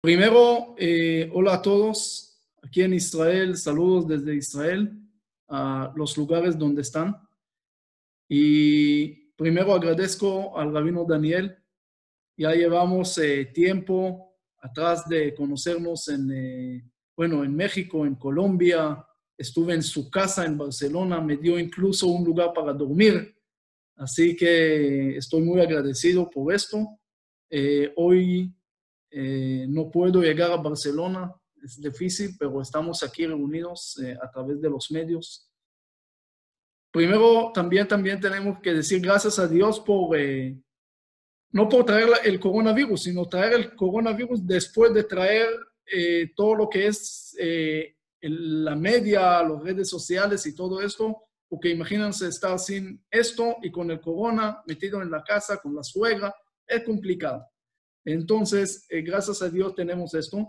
Primero, eh, hola a todos aquí en Israel, saludos desde Israel a los lugares donde están. Y primero agradezco al rabino Daniel. Ya llevamos eh, tiempo atrás de conocernos en, eh, bueno, en México, en Colombia. Estuve en su casa en Barcelona, me dio incluso un lugar para dormir. Así que estoy muy agradecido por esto. hoy eh, no puedo llegar a Barcelona, es difícil, pero estamos aquí reunidos eh, a través de los medios. Primero, también, también tenemos que decir gracias a Dios por, eh, no por traer el coronavirus, sino traer el coronavirus después de traer todo lo que es la media, las redes sociales y todo esto, porque imagínense estar sin esto y con el corona metido en la casa, con la suegra, es complicado. Entonces, eh, gracias a Dios tenemos esto.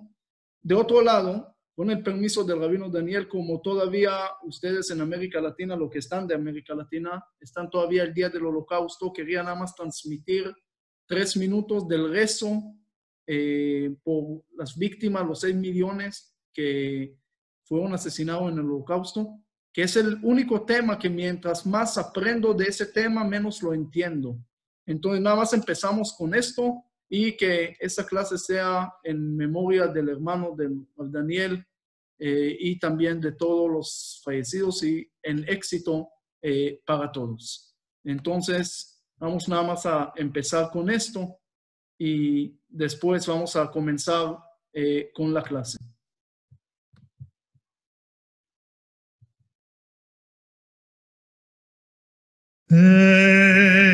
De otro lado, con el permiso del rabino Daniel, como todavía ustedes en América Latina, lo que están de América Latina, están todavía el día del holocausto, quería nada más transmitir tres minutos del rezo eh, por las víctimas, los seis millones que fueron asesinados en el holocausto, que es el único tema que mientras más aprendo de ese tema, menos lo entiendo. Entonces, nada más empezamos con esto y que esa clase sea en memoria del hermano de Daniel eh, y también de todos los fallecidos y en éxito eh, para todos. Entonces, vamos nada más a empezar con esto y después vamos a comenzar eh, con la clase. Eh.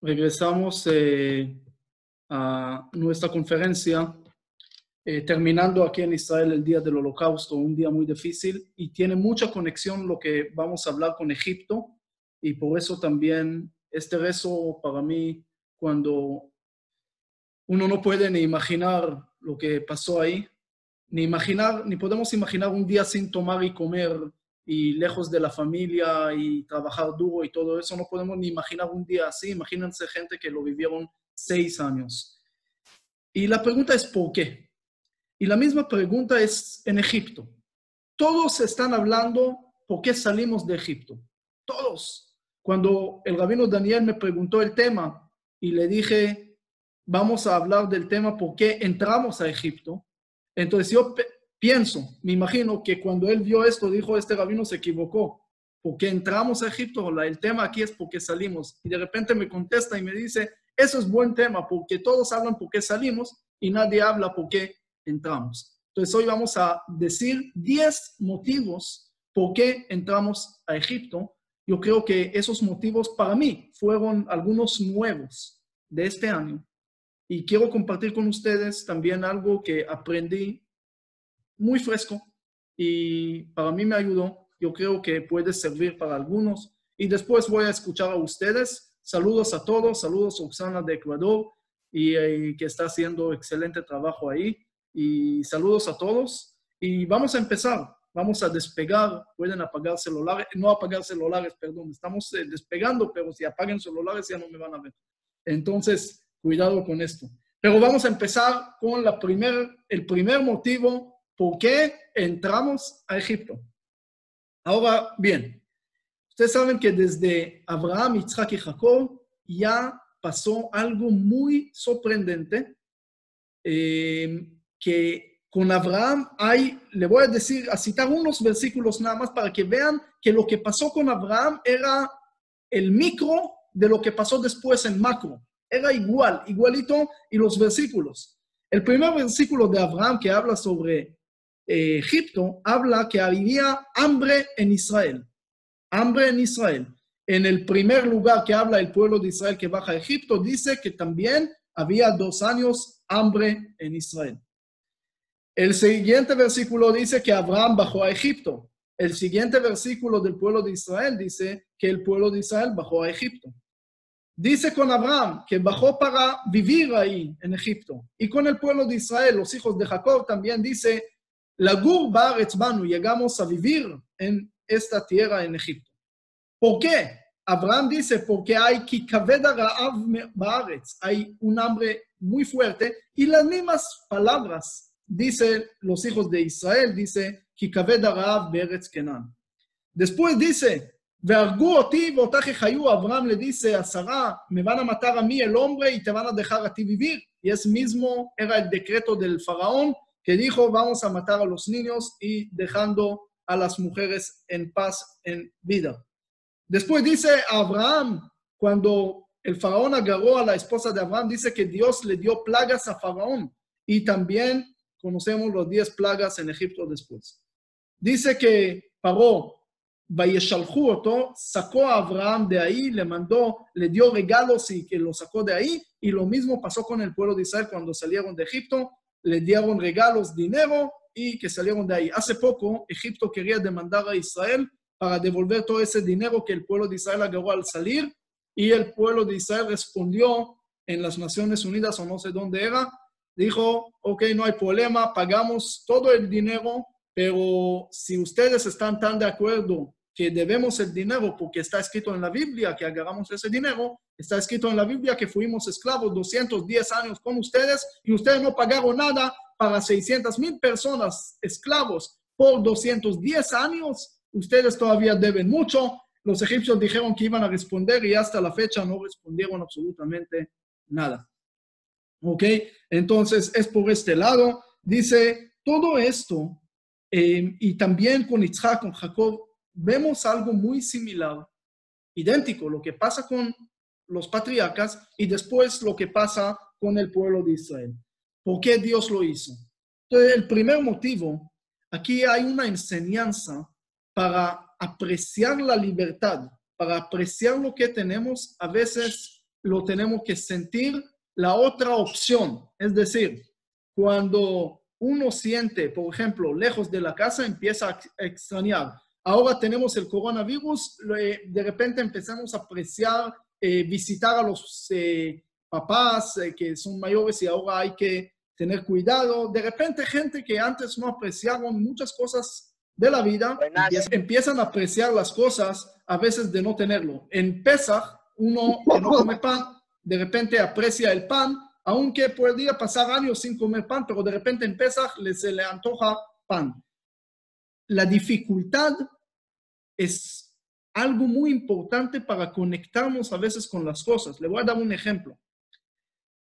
Regresamos, eh, a nuestra conferencia, eh, terminando aquí en Israel el día del Holocausto, un día muy difícil y tiene mucha conexión lo que vamos a hablar con Egipto y por eso también este rezo para mí, cuando uno no puede ni imaginar lo que pasó ahí, ni imaginar, ni podemos imaginar un día sin tomar y comer y lejos de la familia y trabajar duro y todo eso, no podemos ni imaginar un día así. Imagínense gente que lo vivieron seis años. Y la pregunta es ¿por qué? Y la misma pregunta es en Egipto. Todos están hablando por qué salimos de Egipto. Todos. Cuando el rabino Daniel me preguntó el tema y le dije, vamos a hablar del tema por qué entramos a Egipto, entonces yo pienso, me imagino que cuando él vio esto, dijo, este rabino se equivocó, porque entramos a Egipto, el tema aquí es porque salimos. Y de repente me contesta y me dice, eso es buen tema, porque todos hablan por qué salimos y nadie habla por qué entramos. Entonces hoy vamos a decir 10 motivos por qué entramos a Egipto. Yo creo que esos motivos para mí fueron algunos nuevos de este año. Y quiero compartir con ustedes también algo que aprendí muy fresco y para mí me ayudó. Yo creo que puede servir para algunos. Y después voy a escuchar a ustedes. Saludos a todos, saludos a Oxana de Ecuador y, eh, que está haciendo excelente trabajo ahí. Y saludos a todos. Y vamos a empezar. Vamos a despegar. Pueden apagar celulares, no apagar celulares, perdón. Estamos eh, despegando, pero si apaguen celulares ya no me van a ver. Entonces, cuidado con esto. Pero vamos a empezar con la primer, el primer motivo por qué entramos a Egipto. Ahora, bien, ustedes saben que desde Abraham, Isaac y Jacob ya pasó algo muy sorprendente, eh, que con Abraham hay, le voy a decir, a citar unos versículos nada más para que vean que lo que pasó con Abraham era el micro de lo que pasó después en macro. Era igual, igualito, y los versículos. El primer versículo de Abraham que habla sobre eh, Egipto, habla que había hambre en Israel. Hambre en Israel. En el primer lugar que habla el pueblo de Israel que baja a Egipto, dice que también había dos años hambre en Israel. El siguiente versículo dice que Abraham bajó a Egipto. El siguiente versículo del pueblo de Israel dice que el pueblo de Israel bajó a Egipto. Dice con Abraham que bajó para vivir ahí en Egipto. Y con el pueblo de Israel, los hijos de Jacob, también dice, Lagur Baaretz Banu, llegamos a vivir en esta tierra en Egipto. ¿Por qué? Abraham dice, porque hay Kikaveda Ra'av Baaretz, hay un hambre muy fuerte, y las mismas palabras, dice los hijos de Israel, dice, Kikaveda Ra'av Beretz Kenan. Después dice, והרגו אותי ואותך יחיו, Abraham le dice a Sarah, me van a matar a mí el hombre y te van a dejar a ti vivir. Y ese mismo era el decreto del faraón que dijo, vamos a matar a los niños y dejando a las mujeres en paz, en vida. Después dice Abraham, cuando el faraón agarró a la esposa de Abraham, dice que Dios le dio plagas a faraón y también conocemos los diez plagas en Egipto después. Dice que paró Vayeshalhu Oto, sacó a Abraham de ahí, le mandó, le dio regalos y que lo sacó de ahí. Y lo mismo pasó con el pueblo de Israel cuando salieron de Egipto, le dieron regalos, dinero y que salieron de ahí. Hace poco, Egipto quería demandar a Israel para devolver todo ese dinero que el pueblo de Israel agarró al salir. Y el pueblo de Israel respondió en las Naciones Unidas o no sé dónde era, dijo, ok, no hay problema, pagamos todo el dinero pero si ustedes están tan de acuerdo que debemos el dinero porque está escrito en la Biblia que agarramos ese dinero, está escrito en la Biblia que fuimos esclavos 210 años con ustedes y ustedes no pagaron nada para 600 mil personas esclavos por 210 años, ustedes todavía deben mucho. Los egipcios dijeron que iban a responder y hasta la fecha no respondieron absolutamente nada. ¿Ok? Entonces es por este lado. Dice, todo esto Em, y también con Isaac, con Jacob, vemos algo muy similar, idéntico, lo que pasa con los patriarcas y después lo que pasa con el pueblo de Israel. ¿Por qué Dios lo hizo? El primer motivo, aquí hay una enseñanza para apreciar la libertad, para apreciar lo que tenemos, a veces lo tenemos que sentir la otra opción. Es decir, cuando uno siente, por ejemplo, lejos de la casa, empieza a extrañar. Ahora tenemos el coronavirus, de repente empezamos a apreciar, eh, visitar a los eh, papás eh, que son mayores y ahora hay que tener cuidado. De repente gente que antes no apreciaban muchas cosas de la vida, empiezan a apreciar las cosas a veces de no tenerlo. En Pesach, uno que no come pan, de repente aprecia el pan aunque podría pasar años sin comer pan, pero de repente en Pesach se le antoja pan. La dificultad es algo muy importante para conectarnos a veces con las cosas. Le voy a dar un ejemplo.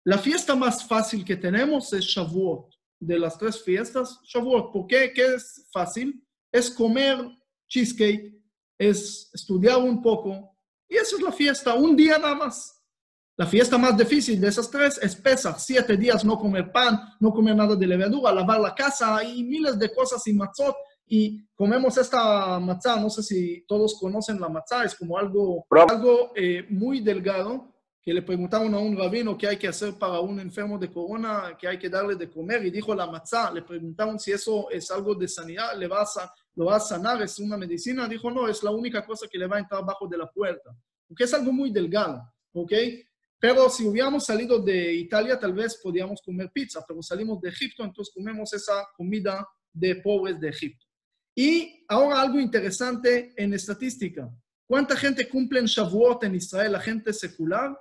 La fiesta más fácil que tenemos es Shavuot. De las tres fiestas, Shavuot. ¿Por qué? ¿Qué es fácil? Es comer cheesecake, es estudiar un poco. Y esa es la fiesta, un día nada más. La fiesta más difícil de esas tres es Pesach, siete días no comer pan, no comer nada de levadura, lavar la casa y miles de cosas y matzot. Y comemos esta matzá, no sé si todos conocen la matzá, es como algo, algo eh, muy delgado, que le preguntaron a un rabino qué hay que hacer para un enfermo de corona, que hay que darle de comer, y dijo la matzá, le preguntaron si eso es algo de sanidad, le va a, lo va a sanar, es una medicina, dijo no, es la única cosa que le va a entrar bajo de la puerta, porque es algo muy delgado, ¿ok? Pero si hubiéramos salido de Italia, tal vez podíamos comer pizza, pero salimos de Egipto, entonces comemos esa comida de pobres de Egipto. Y ahora algo interesante en estadística. ¿Cuánta gente cumple en Shavuot en Israel, la gente secular?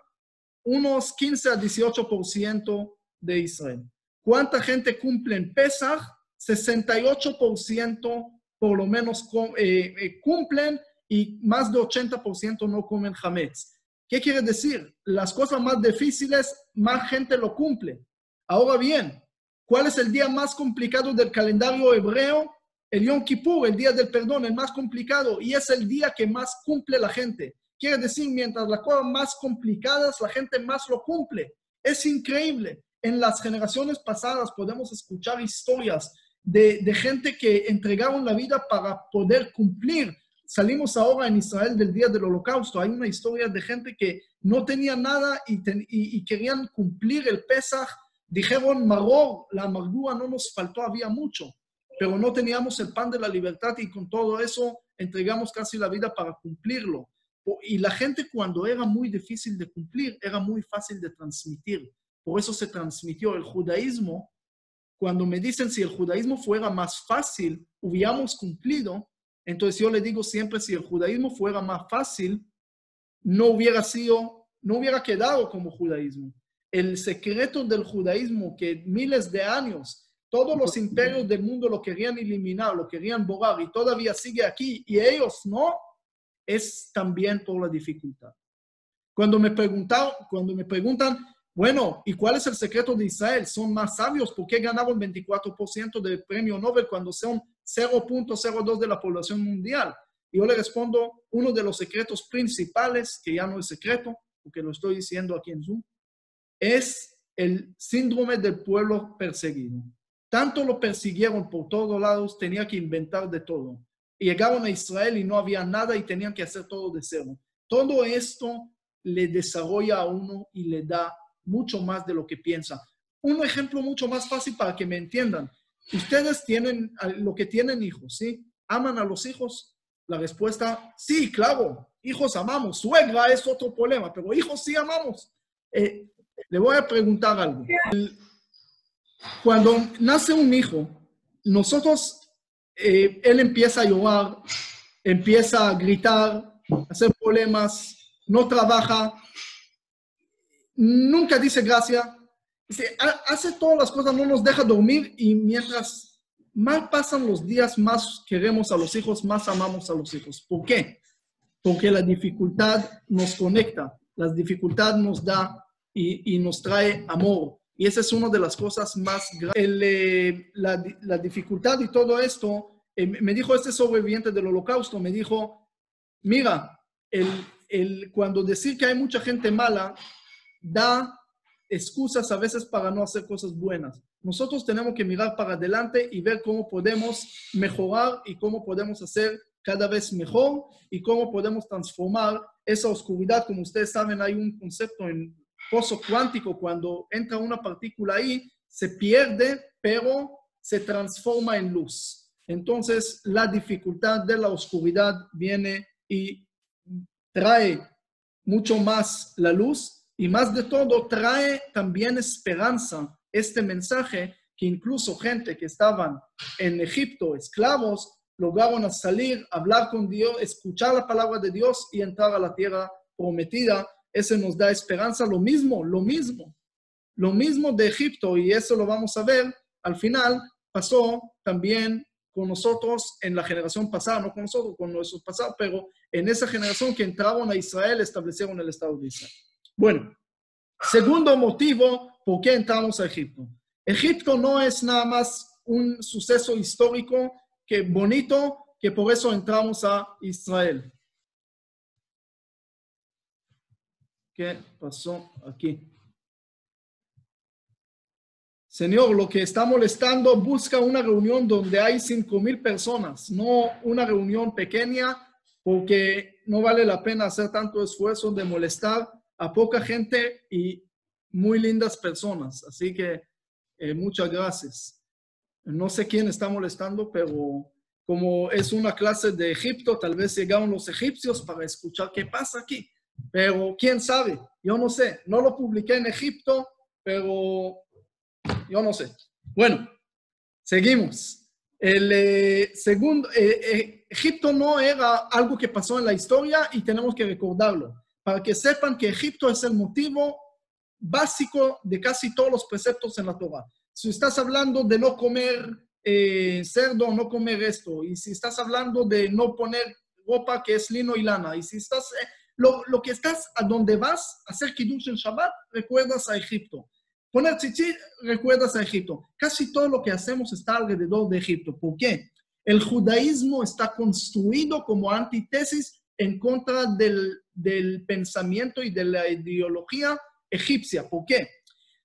Unos 15 a 18% de Israel. ¿Cuánta gente cumple en Pesach? 68% por lo menos eh, eh, cumplen y más de 80% no comen Hametz. ¿Qué quiere decir? Las cosas más difíciles, más gente lo cumple. Ahora bien, ¿cuál es el día más complicado del calendario hebreo? El Yom Kippur, el día del perdón, el más complicado, y es el día que más cumple la gente. Quiere decir, mientras las cosas más complicadas, la gente más lo cumple. Es increíble. En las generaciones pasadas podemos escuchar historias de, gente que entregaron la vida para poder cumplir salimos ahora en Israel del día del holocausto. Hay una historia de gente que no tenía nada y, querían cumplir el Pesach. Dijeron, Maror, la amargura no nos faltó, había mucho. Pero no teníamos el pan de la libertad y con todo eso entregamos casi la vida para cumplirlo. Y la gente cuando era muy difícil de cumplir, era muy fácil de transmitir. Por eso se transmitió el judaísmo. Cuando me dicen si el judaísmo fuera más fácil, hubiéramos cumplido, entonces yo le digo siempre, si el judaísmo fuera más fácil, no hubiera sido, no hubiera quedado como judaísmo. El secreto del judaísmo que miles de años todos los imperios del mundo lo querían eliminar, lo querían borrar y todavía sigue aquí y ellos no, es también por la dificultad. Cuando me, preguntaron, cuando me preguntan, bueno, ¿y cuál es el secreto de Israel? ¿Son más sabios? ¿Por qué ganaron 24% del premio Nobel cuando son 0.02 de la población mundial? Y yo le respondo, uno de los secretos principales, que ya no es secreto, porque lo estoy diciendo aquí en Zoom, es el síndrome del pueblo perseguido. Tanto lo persiguieron por todos lados, tenía que inventar de todo. Llegaron a Israel y no había nada y tenían que hacer todo de cero. Todo esto le desarrolla a uno y le da mucho más de lo que piensa. Un ejemplo mucho más fácil para que me entiendan. Ustedes tienen lo que tienen hijos, ¿sí? ¿Aman a los hijos? La respuesta, sí, claro, hijos amamos. Suegra es otro problema, pero hijos sí amamos. Eh, le voy a preguntar algo. El- cuando nace un hijo, nosotros, eh, él empieza a llorar, empieza a gritar, a hacer problemas, no trabaja, nunca dice gracias, dice, "Ha- hace todas las cosas, no nos deja dormir y mientras más pasan los días, más queremos a los hijos, más amamos a los hijos. ¿Por qué? Porque la dificultad nos conecta, la dificultad nos da y, y nos trae amor. Y esa es una de las cosas más grandes. la, di- la dificultad y todo esto, eh, me dijo este sobreviviente del holocausto, me dijo, mira, el, el, cuando decir que hay mucha gente mala, da excusas a veces para no hacer cosas buenas. Nosotros tenemos que mirar para adelante y ver cómo podemos mejorar y cómo podemos hacer cada vez mejor y cómo podemos transformar esa oscuridad. Como ustedes saben, hay un concepto en pozo cuántico, cuando entra una partícula ahí, se pierde, pero se transforma en luz. Entonces, la dificultad de la oscuridad viene y trae mucho más la luz y más de todo trae también esperanza este mensaje que incluso gente que estaban en Egipto, esclavos, lograron salir, hablar con Dios, escuchar la palabra de Dios y entrar a la tierra prometida. Ese nos da esperanza. Lo mismo, lo mismo, lo mismo de Egipto y eso lo vamos a ver al final pasó también con nosotros en la generación pasada, no con nosotros, con nuestros pasados, pero en esa generación que entraron a Israel, establecieron el Estado de Israel. Bueno, segundo motivo por qué entramos a Egipto. Egipto no es nada más un suceso histórico que bonito, que por eso entramos a Israel. ¿Qué pasó aquí? Señor, lo que está molestando busca una reunión donde hay cinco mil personas, no una reunión pequeña, porque no vale la pena hacer tanto esfuerzo de molestar a poca gente y muy lindas personas. Así que eh, muchas gracias. No sé quién está molestando, pero como es una clase de Egipto, tal vez llegaron los egipcios para escuchar qué pasa aquí. Pero quién sabe, yo no sé. No lo publiqué en Egipto, pero yo no sé. Bueno, seguimos. El eh, segundo, eh, eh, Egipto no era algo que pasó en la historia y tenemos que recordarlo. Para que sepan que Egipto es el motivo básico de casi todos los preceptos en la Torah. Si estás hablando de no comer eh, cerdo, no comer esto, y si estás hablando de no poner ropa que es lino y lana, y si estás, eh, lo, lo, que estás a donde vas hacer kiddush en Shabbat, recuerdas a Egipto. Poner tzitzit, recuerdas a Egipto. Casi todo lo que hacemos está alrededor de Egipto. ¿Por qué? El judaísmo está construido como antítesis en contra del, del pensamiento y de la ideología egipcia. ¿Por qué?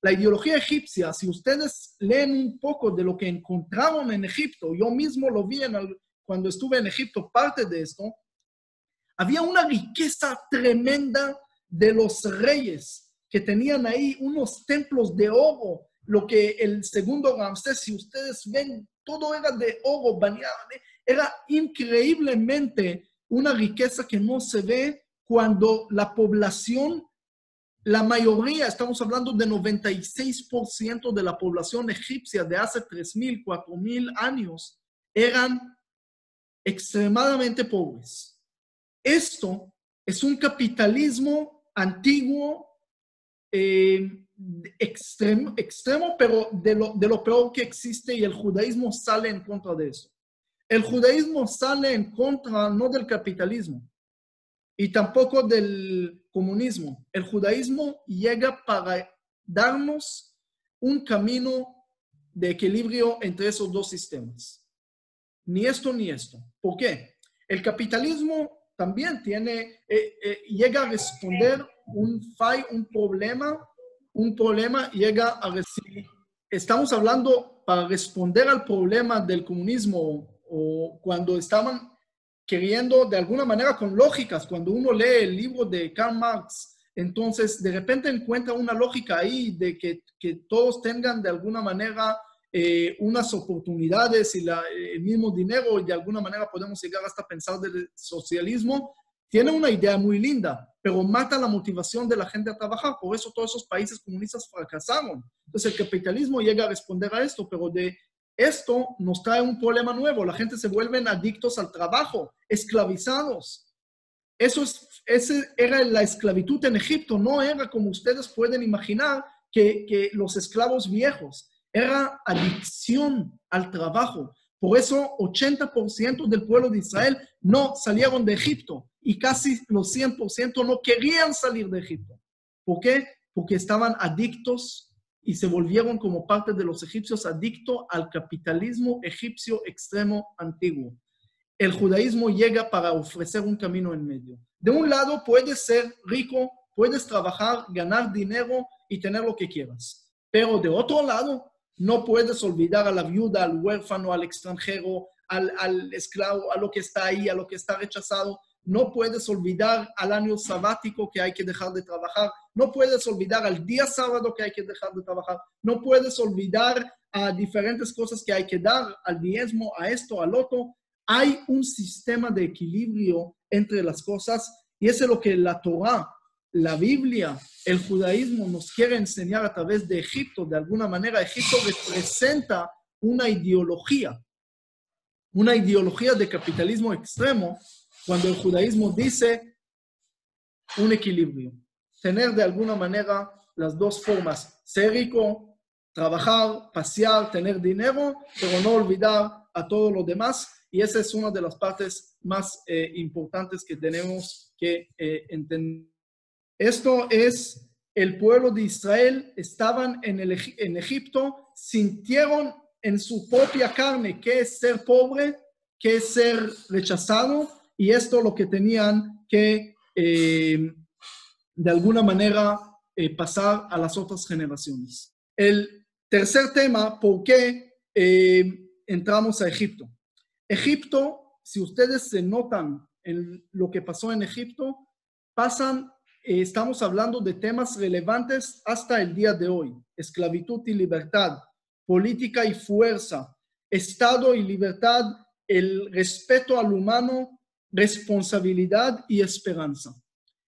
La ideología egipcia, si ustedes leen un poco de lo que encontraron en Egipto, yo mismo lo vi en cuando estuve en Egipto, parte de esto, había una riqueza tremenda de los reyes que tenían ahí unos templos de oro, lo que el segundo Ramsés, si ustedes ven todo era de oro, bañado, era increíblemente una riqueza que no se ve cuando la población, la mayoría, estamos hablando de 96% de la población egipcia de hace 3.000, 4.000 años, eran extremadamente pobres. Esto es un capitalismo antiguo, eh, extremo, extremo, pero de lo, de lo peor que existe y el judaísmo sale en contra de eso. El judaísmo sale en contra no del capitalismo y tampoco del comunismo. El judaísmo llega para darnos un camino de equilibrio entre esos dos sistemas. Ni esto ni esto. ¿Por qué? El capitalismo también tiene, eh, eh, llega a responder un fall, un problema, un problema llega a recibir. Estamos hablando para responder al problema del comunismo o cuando estaban queriendo de alguna manera con lógicas, cuando uno lee el libro de Karl Marx, entonces de repente encuentra una lógica ahí de que, que todos tengan de alguna manera eh, unas oportunidades y la, el mismo dinero y de alguna manera podemos llegar hasta pensar del socialismo, tiene una idea muy linda, pero mata la motivación de la gente a trabajar. Por eso todos esos países comunistas fracasaron. Entonces el capitalismo llega a responder a esto, pero de esto nos trae un problema nuevo. La gente se vuelven adictos al trabajo, esclavizados. Eso es, ese era la esclavitud en Egipto. No era como ustedes pueden imaginar que, que los esclavos viejos. Era adicción al trabajo. Por eso 80% del pueblo de Israel no salieron de Egipto y casi los 100% no querían salir de Egipto. ¿Por qué? Porque estaban adictos y se volvieron como parte de los egipcios adictos al capitalismo egipcio extremo antiguo. El judaísmo llega para ofrecer un camino en medio. De un lado, puedes ser rico, puedes trabajar, ganar dinero y tener lo que quieras. Pero de otro lado, no puedes olvidar a la viuda, al huérfano, al extranjero, al, esclavo, a lo que está ahí, a lo que está rechazado. No puedes olvidar al año sabático que hay que dejar de trabajar. No puedes olvidar al día sábado que hay que dejar de trabajar. No puedes olvidar a diferentes cosas que hay que dar, al diezmo, a esto, al otro. Hay un sistema de equilibrio entre las cosas y eso es lo que la Torah, la Biblia, el judaísmo nos quiere enseñar a través de Egipto. De alguna manera, Egipto representa una ideología, una ideología de capitalismo extremo cuando el judaísmo dice un equilibrio, tener de alguna manera las dos formas, ser rico, trabajar, pasear, tener dinero, pero no olvidar a todo lo demás. Y esa es una de las partes más eh, importantes que tenemos que eh, entender. Esto es, el pueblo de Israel estaban en, el, en Egipto, sintieron en su propia carne qué es ser pobre, qué es ser rechazado, y esto lo que tenían que, eh, de alguna manera, eh, pasar a las otras generaciones. El tercer tema, ¿por qué eh, entramos a Egipto? Egipto, si ustedes se notan en lo que pasó en Egipto, pasan, estamos hablando de temas relevantes hasta el día de hoy. Esclavitud y libertad, política y fuerza, Estado y libertad, el respeto al humano responsabilidad y esperanza.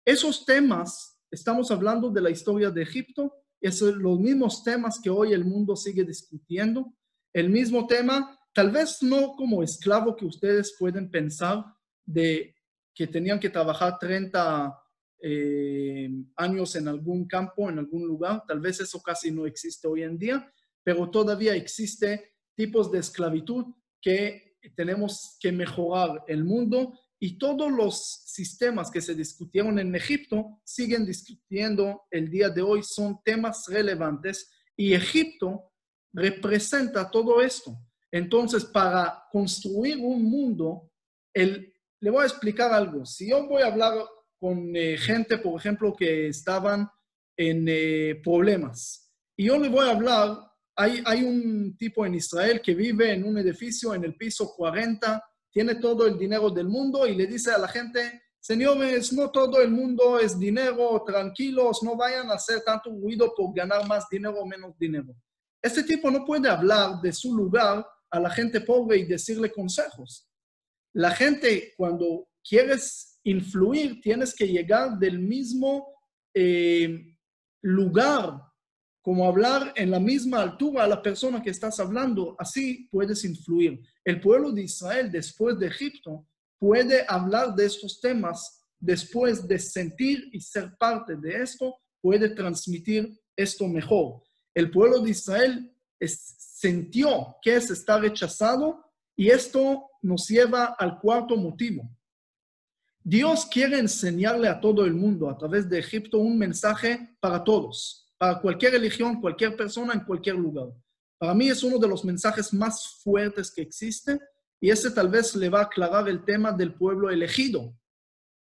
Esos temas, estamos hablando de la historia de Egipto, es los mismos temas que hoy el mundo sigue discutiendo. El mismo tema, tal vez no como esclavo que ustedes pueden pensar de que tenían que trabajar 30 eh, años en algún campo, en algún lugar. Tal vez eso casi no existe hoy en día, pero todavía existe tipos de esclavitud que tenemos que mejorar el mundo y todos los sistemas que se discutieron en Egipto siguen discutiendo el día de hoy, son temas relevantes y Egipto representa todo esto. Entonces, para construir un mundo, el, le voy a explicar algo. Si yo voy a hablar con eh, gente, por ejemplo, que estaban en eh, problemas, y yo le voy a hablar, hay, hay un tipo en Israel que vive en un edificio en el piso 40 tiene todo el dinero del mundo y le dice a la gente, señores, no todo el mundo es dinero, tranquilos, no vayan a hacer tanto ruido por ganar más dinero o menos dinero. Este tipo no puede hablar de su lugar a la gente pobre y decirle consejos. La gente, cuando quieres influir, tienes que llegar del mismo eh, lugar, como hablar en la misma altura a la persona que estás hablando, así puedes influir. El pueblo de Israel, después de Egipto, puede hablar de estos temas después de sentir y ser parte de esto, puede transmitir esto mejor. El pueblo de Israel sintió que es estar rechazado y esto nos lleva al cuarto motivo. Dios quiere enseñarle a todo el mundo a través de Egipto un mensaje para todos, para cualquier religión, cualquier persona, en cualquier lugar. Para mí es uno de los mensajes más fuertes que existe y ese tal vez le va a aclarar el tema del pueblo elegido.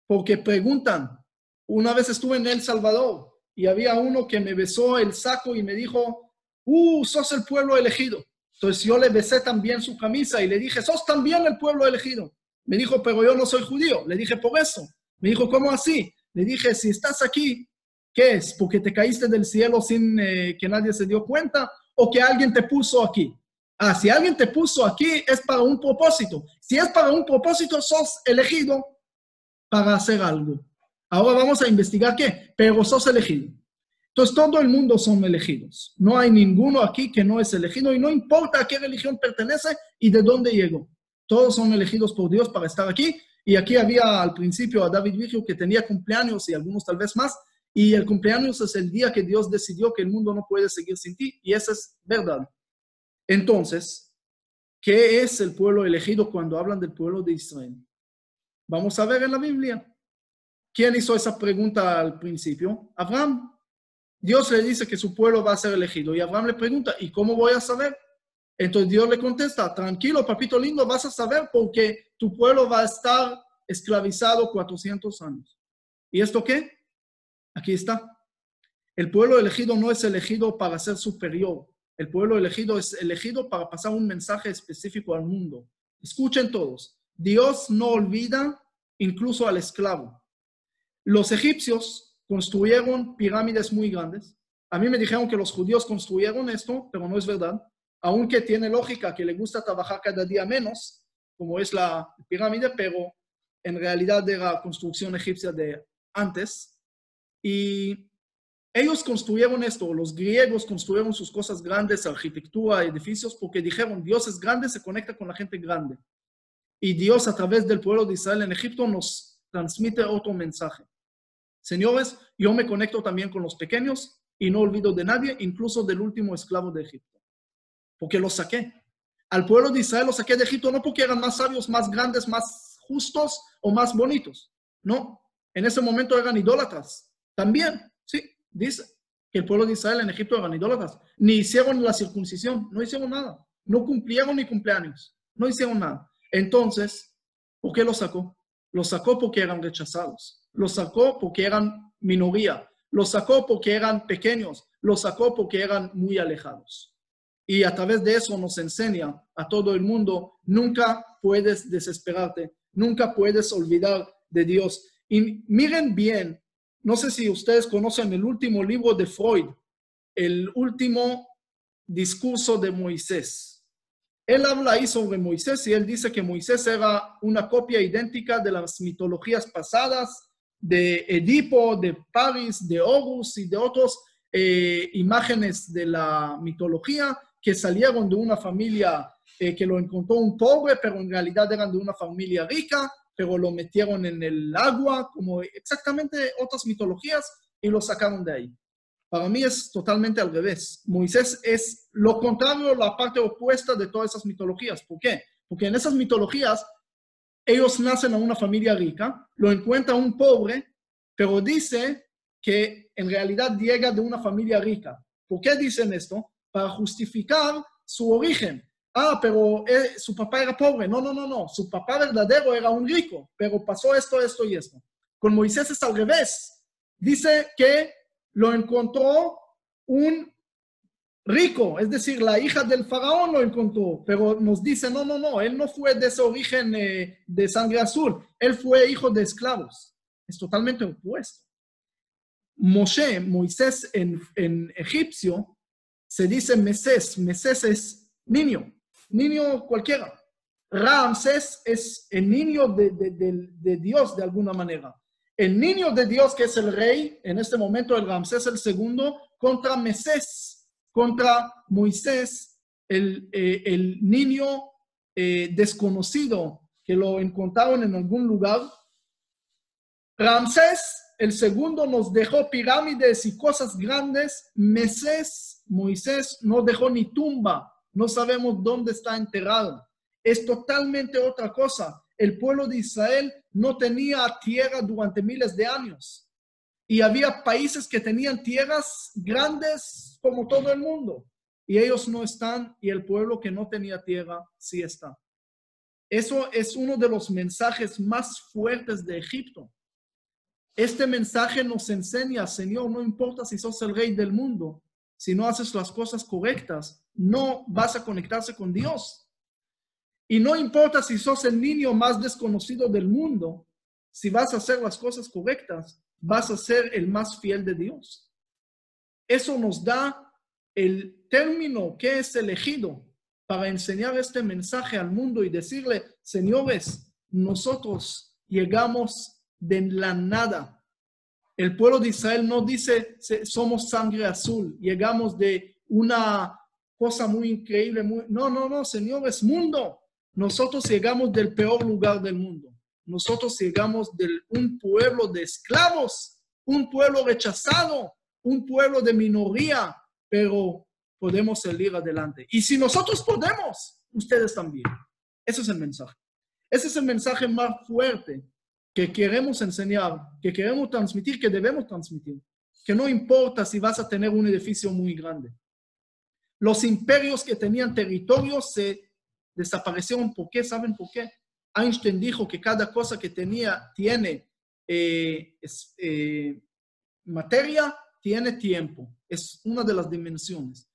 Porque preguntan, una vez estuve en El Salvador y había uno que me besó el saco y me dijo, uh, sos el pueblo elegido. Entonces yo le besé también su camisa y le dije, sos también el pueblo elegido. Me dijo, pero yo no soy judío. Le dije, por eso. Me dijo, ¿cómo así? Le dije, si estás aquí, ¿qué es? ¿Porque te caíste del cielo sin eh, que nadie se dio cuenta? ¿O que alguien te puso aquí? Ah, si alguien te puso aquí es para un propósito. Si es para un propósito, sos elegido para hacer algo. Ahora vamos a investigar qué, pero sos elegido. Entonces todo el mundo son elegidos. No hay ninguno aquí que no es elegido y no importa a qué religión pertenece y de dónde llegó. Todos son elegidos por Dios para estar aquí. Y aquí había al principio a David Vigio que tenía cumpleaños y algunos tal vez más. Y el cumpleaños es el día que Dios decidió que el mundo no puede seguir sin ti. Y esa es verdad. Entonces, ¿qué es el pueblo elegido cuando hablan del pueblo de Israel? Vamos a ver en la Biblia. ¿Quién hizo esa pregunta al principio? Abraham. Dios le dice que su pueblo va a ser elegido. Y Abraham le pregunta, ¿y cómo voy a saber? Entonces Dios le contesta, tranquilo, papito lindo, vas a saber porque tu pueblo va a estar esclavizado 400 años. ¿Y esto qué? Aquí está. El pueblo elegido no es elegido para ser superior. El pueblo elegido es elegido para pasar un mensaje específico al mundo. Escuchen todos. Dios no olvida incluso al esclavo. Los egipcios construyeron pirámides muy grandes. A mí me dijeron que los judíos construyeron esto, pero no es verdad aunque tiene lógica que le gusta trabajar cada día menos, como es la pirámide, pero en realidad era construcción egipcia de antes. Y ellos construyeron esto, los griegos construyeron sus cosas grandes, arquitectura, edificios, porque dijeron, Dios es grande, se conecta con la gente grande. Y Dios a través del pueblo de Israel en Egipto nos transmite otro mensaje. Señores, yo me conecto también con los pequeños y no olvido de nadie, incluso del último esclavo de Egipto porque los saqué. Al pueblo de Israel los saqué de Egipto no porque eran más sabios, más grandes, más justos o más bonitos. No, en ese momento eran idólatras. También, sí, dice que el pueblo de Israel en Egipto eran idólatras. Ni hicieron la circuncisión, no hicieron nada. No cumplieron ni cumpleaños, no hicieron nada. Entonces, ¿por qué los sacó? Los sacó porque eran rechazados. Los sacó porque eran minoría. Los sacó porque eran pequeños. Los sacó porque eran muy alejados y a través de eso nos enseña a todo el mundo, nunca puedes desesperarte, nunca puedes olvidar de Dios. Y miren bien, no sé si ustedes conocen el último libro de Freud, el último discurso de Moisés. Él habla ahí sobre Moisés y él dice que Moisés era una copia idéntica de las mitologías pasadas, de Edipo, de Paris, de Horus y de otras eh, imágenes de la mitología que salieron de una familia eh, que lo encontró un pobre, pero en realidad eran de una familia rica, pero lo metieron en el agua, como exactamente otras mitologías, y lo sacaron de ahí. Para mí es totalmente al revés. Moisés es lo contrario, la parte opuesta de todas esas mitologías. ¿Por qué? Porque en esas mitologías ellos nacen a una familia rica, lo encuentra un pobre, pero dice que en realidad llega de una familia rica. ¿Por qué dicen esto? Para justificar su origen. Ah, pero eh, su papá era pobre. No, no, no, no. Su papá verdadero era un rico, pero pasó esto, esto y esto. Con Moisés es al revés. Dice que lo encontró un rico, es decir, la hija del faraón lo encontró, pero nos dice, no, no, no, él no fue de ese origen eh, de sangre azul, él fue hijo de esclavos. Es totalmente opuesto. Moshe, Moisés en, en egipcio, se dice meses, meses es niño. niño cualquiera. Ramsés es el niño de, de- de- Dios de alguna manera. El niño de Dios, que es el rey, en este momento el Ramsés el segundo, contra Mesés, contra Moisés, el, eh, el niño eh, desconocido que lo encontraron en algún lugar. Ramsés el segundo nos dejó pirámides y cosas grandes. Mesés, Moisés, no dejó ni tumba. No sabemos dónde está enterrado. Es totalmente otra cosa. El pueblo de Israel no tenía tierra durante miles de años. Y había países que tenían tierras grandes como todo el mundo. Y ellos no están, y el pueblo que no tenía tierra sí está. Eso es uno de los mensajes más fuertes de Egipto. Este mensaje nos enseña, Señor, no importa si sos el rey del mundo, si no haces las cosas correctas, no vas a conectarse con Dios. Y no importa si sos el niño más desconocido del mundo, si vas a hacer las cosas correctas, vas a ser el más fiel de Dios. Eso nos da el término que es elegido para enseñar este mensaje al mundo y decirle, señores, nosotros llegamos de la nada. El pueblo de Israel no dice "Se- somos sangre azul, llegamos de una cosa muy increíble. No, no, no, señores, mundo. Nosotros llegamos del peor lugar del mundo. Nosotros llegamos de un pueblo de esclavos, un pueblo rechazado, un pueblo de minoría, pero podemos salir adelante. Y si nosotros podemos, ustedes también. Ese es el mensaje. Ese es el mensaje más fuerte que queremos enseñar, que queremos transmitir, que debemos transmitir. Que no importa si vas a tener un edificio muy grande. Los imperios que tenían territorios se desaparecieron. ¿Por qué? ¿Saben por qué? Einstein dijo que cada cosa que tenía, tiene eh, eh, materia, tiene tiempo. Es una de las dimensiones.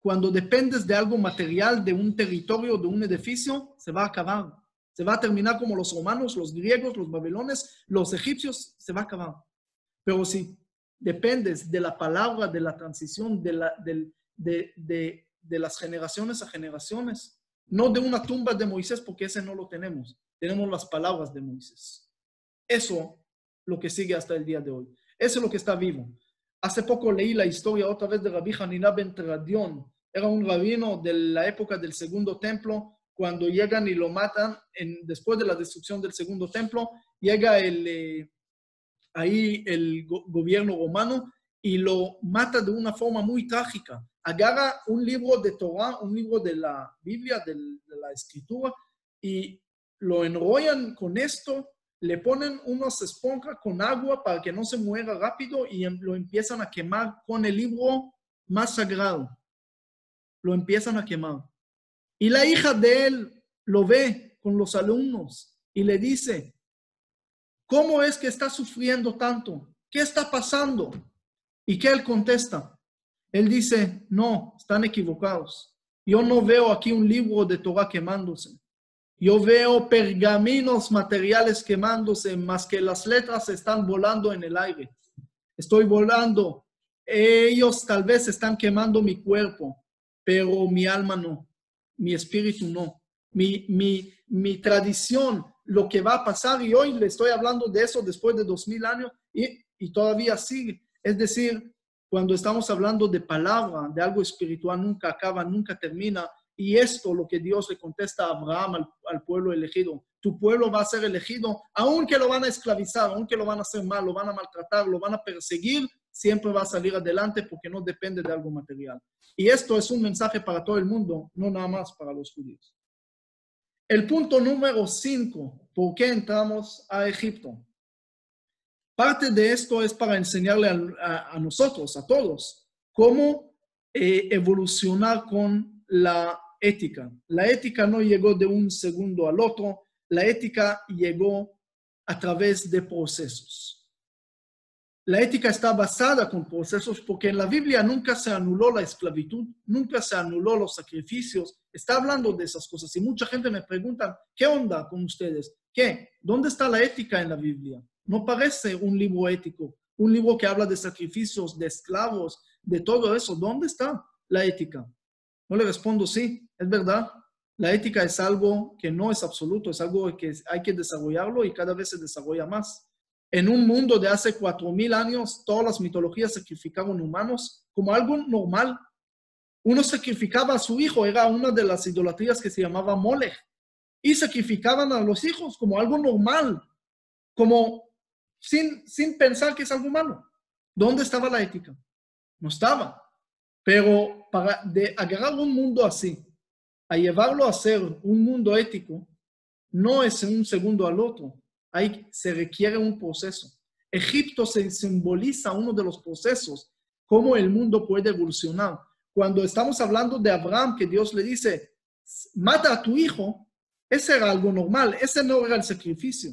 Cuando dependes de algo material, de un territorio, de un edificio, se va a acabar. Se va a terminar como los romanos, los griegos, los babilones, los egipcios, se va a acabar. Pero si dependes de la palabra, de la transición, de, las generaciones a generaciones, no de una tumba de Moisés, porque ese no lo tenemos. Tenemos las palabras de Moisés. Eso lo que sigue hasta el día de hoy. Eso es lo que está vivo. Hace poco leí la historia otra vez de Rabbi Hanina ben Tradión. Era un rabino de la época del segundo templo. Cuando llegan y lo matan, en- después de la destrucción del segundo templo, llega el, eh, ahí el go- gobierno romano y lo mata de una forma muy trágica. Agarra un libro de Torah, un libro de la Biblia, del- de la escritura, y lo enrollan con esto, le ponen unas esponjas con agua para que no se muera rápido y em- lo empiezan a quemar con el libro más sagrado. Lo empiezan a quemar. Y la hija de él lo ve con los alumnos y le dice, ¿cómo es que está sufriendo tanto? ¿Qué está pasando? ¿Y qué él contesta? Él dice, no, están equivocados. Yo no veo aquí un libro de Torah quemándose. Yo veo pergaminos materiales quemándose, más que las letras están volando en el aire. Estoy volando. Ellos tal vez están quemando mi cuerpo, pero mi alma no, mi espíritu no. Mi, mi, mi tradición, lo que va a pasar, y hoy le estoy hablando de eso después de dos mil años, y, y todavía sigue. Es decir, cuando estamos hablando de palabra, de algo espiritual, nunca acaba, nunca termina. Y esto lo que Dios le contesta a Abraham, al, al, pueblo elegido. Tu pueblo va a ser elegido, aunque lo van a esclavizar, aunque lo van a hacer mal, lo van a maltratar, lo van a perseguir, siempre va a salir adelante porque no depende de algo material. Y esto es un mensaje para todo el mundo, no nada más para los judíos. El punto número 5, ¿por qué entramos a Egipto? Parte de esto es para enseñarle a, nosotros, a todos, cómo eh, evolucionar con la ética. La ética no llegó de un segundo al otro, la ética llegó a través de procesos. La ética está basada con procesos porque en la Biblia nunca se anuló la esclavitud, nunca se anuló los sacrificios. Está hablando de esas cosas y mucha gente me pregunta, ¿qué onda con ustedes? ¿Qué? ¿Dónde está la ética en la Biblia? No parece un libro ético, un libro que habla de sacrificios, de esclavos, de todo eso. ¿Dónde está la ética? No le respondo, sí, es verdad. La ética es algo que no es absoluto, es algo que hay que desarrollarlo y cada vez se desarrolla más. En un mundo de hace cuatro mil años, todas las mitologías sacrificaban humanos como algo normal. Uno sacrificaba a su hijo, era una de las idolatrías que se llamaba Molech. Y sacrificaban a los hijos como algo normal, como sin, sin pensar que es algo malo. ¿Dónde estaba la ética? No estaba. Pero para de agarrar un mundo así, a llevarlo a ser un mundo ético, no es un segundo al otro. Se requiere un proceso. Egipto se simboliza uno de los procesos, cómo el mundo puede evolucionar. Cuando estamos hablando de Abraham, que Dios le dice, mata a tu hijo, ese era algo normal, ese no era el sacrificio.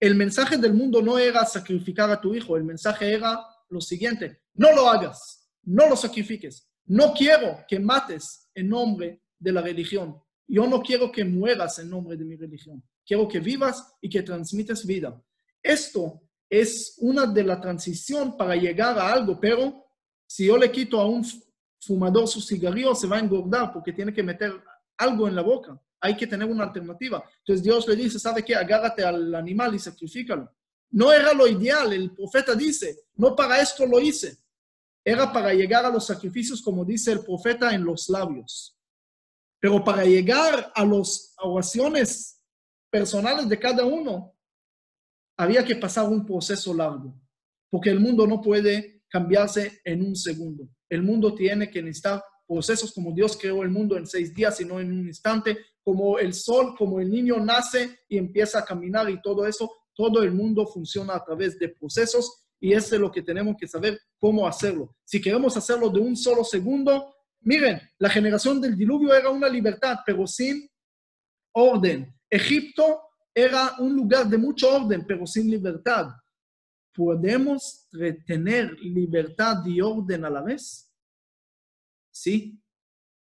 El mensaje del mundo no era sacrificar a tu hijo, el mensaje era lo siguiente, no lo hagas, no lo sacrifiques, no quiero que mates en nombre de la religión, yo no quiero que mueras en nombre de mi religión, quiero que vivas y que transmites vida. Esto es una de la transición para llegar a algo, pero si yo le quito a un fumador su cigarrillo, se va a engordar porque tiene que meter algo en la boca. Hay que tener una alternativa. Entonces Dios le dice, ¿sabe qué? Agárrate al animal y sacrifícalo. No era lo ideal. El profeta dice, no para esto lo hice. Era para llegar a los sacrificios, como dice el profeta, en los labios. Pero para llegar a las oraciones personales de cada uno, había que pasar un proceso largo, porque el mundo no puede cambiarse en un segundo. El mundo tiene que necesitar procesos como Dios creó el mundo en seis días y no en un instante, como el sol, como el niño nace y empieza a caminar y todo eso, todo el mundo funciona a través de procesos y eso es lo que tenemos que saber cómo hacerlo. Si queremos hacerlo de un solo segundo, miren, la generación del diluvio era una libertad, pero sin orden. Egipto era un lugar de mucho orden, pero sin libertad. ¿Podemos retener libertad y orden a la vez? sí,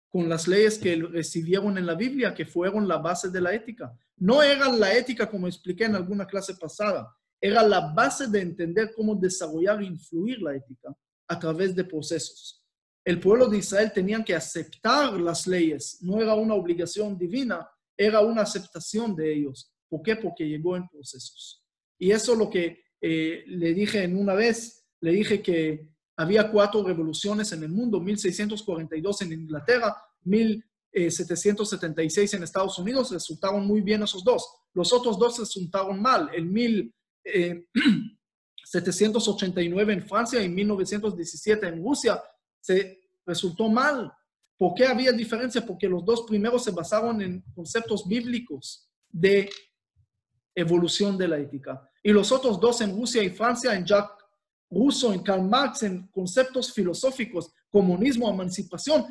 con las leyes que recibieron en la Biblia, que fueron la base de la ética. No eran la ética como expliqué en alguna clase pasada, era la base de entender cómo desarrollar e influir la ética a través de procesos. El pueblo de Israel tenía que aceptar las leyes, no era una obligación divina, era una aceptación de ellos. ¿Por qué? Porque llegó en procesos. Y eso es lo que eh, le dije en una vez, le dije que había cuatro revoluciones en el mundo, 1642 en Inglaterra, 1776 en Estados Unidos, resultaron muy bien esos dos. Los otros dos resultaron mal. En 1789 en Francia y 1917 en Rusia se resultó mal. ¿Por qué había diferencia? Porque los dos primeros se basaron en conceptos bíblicos de evolución de la ética. Y los otros dos en Rusia y Francia, en Jacques ruso, en Karl Marx, en conceptos filosóficos, comunismo, emancipación,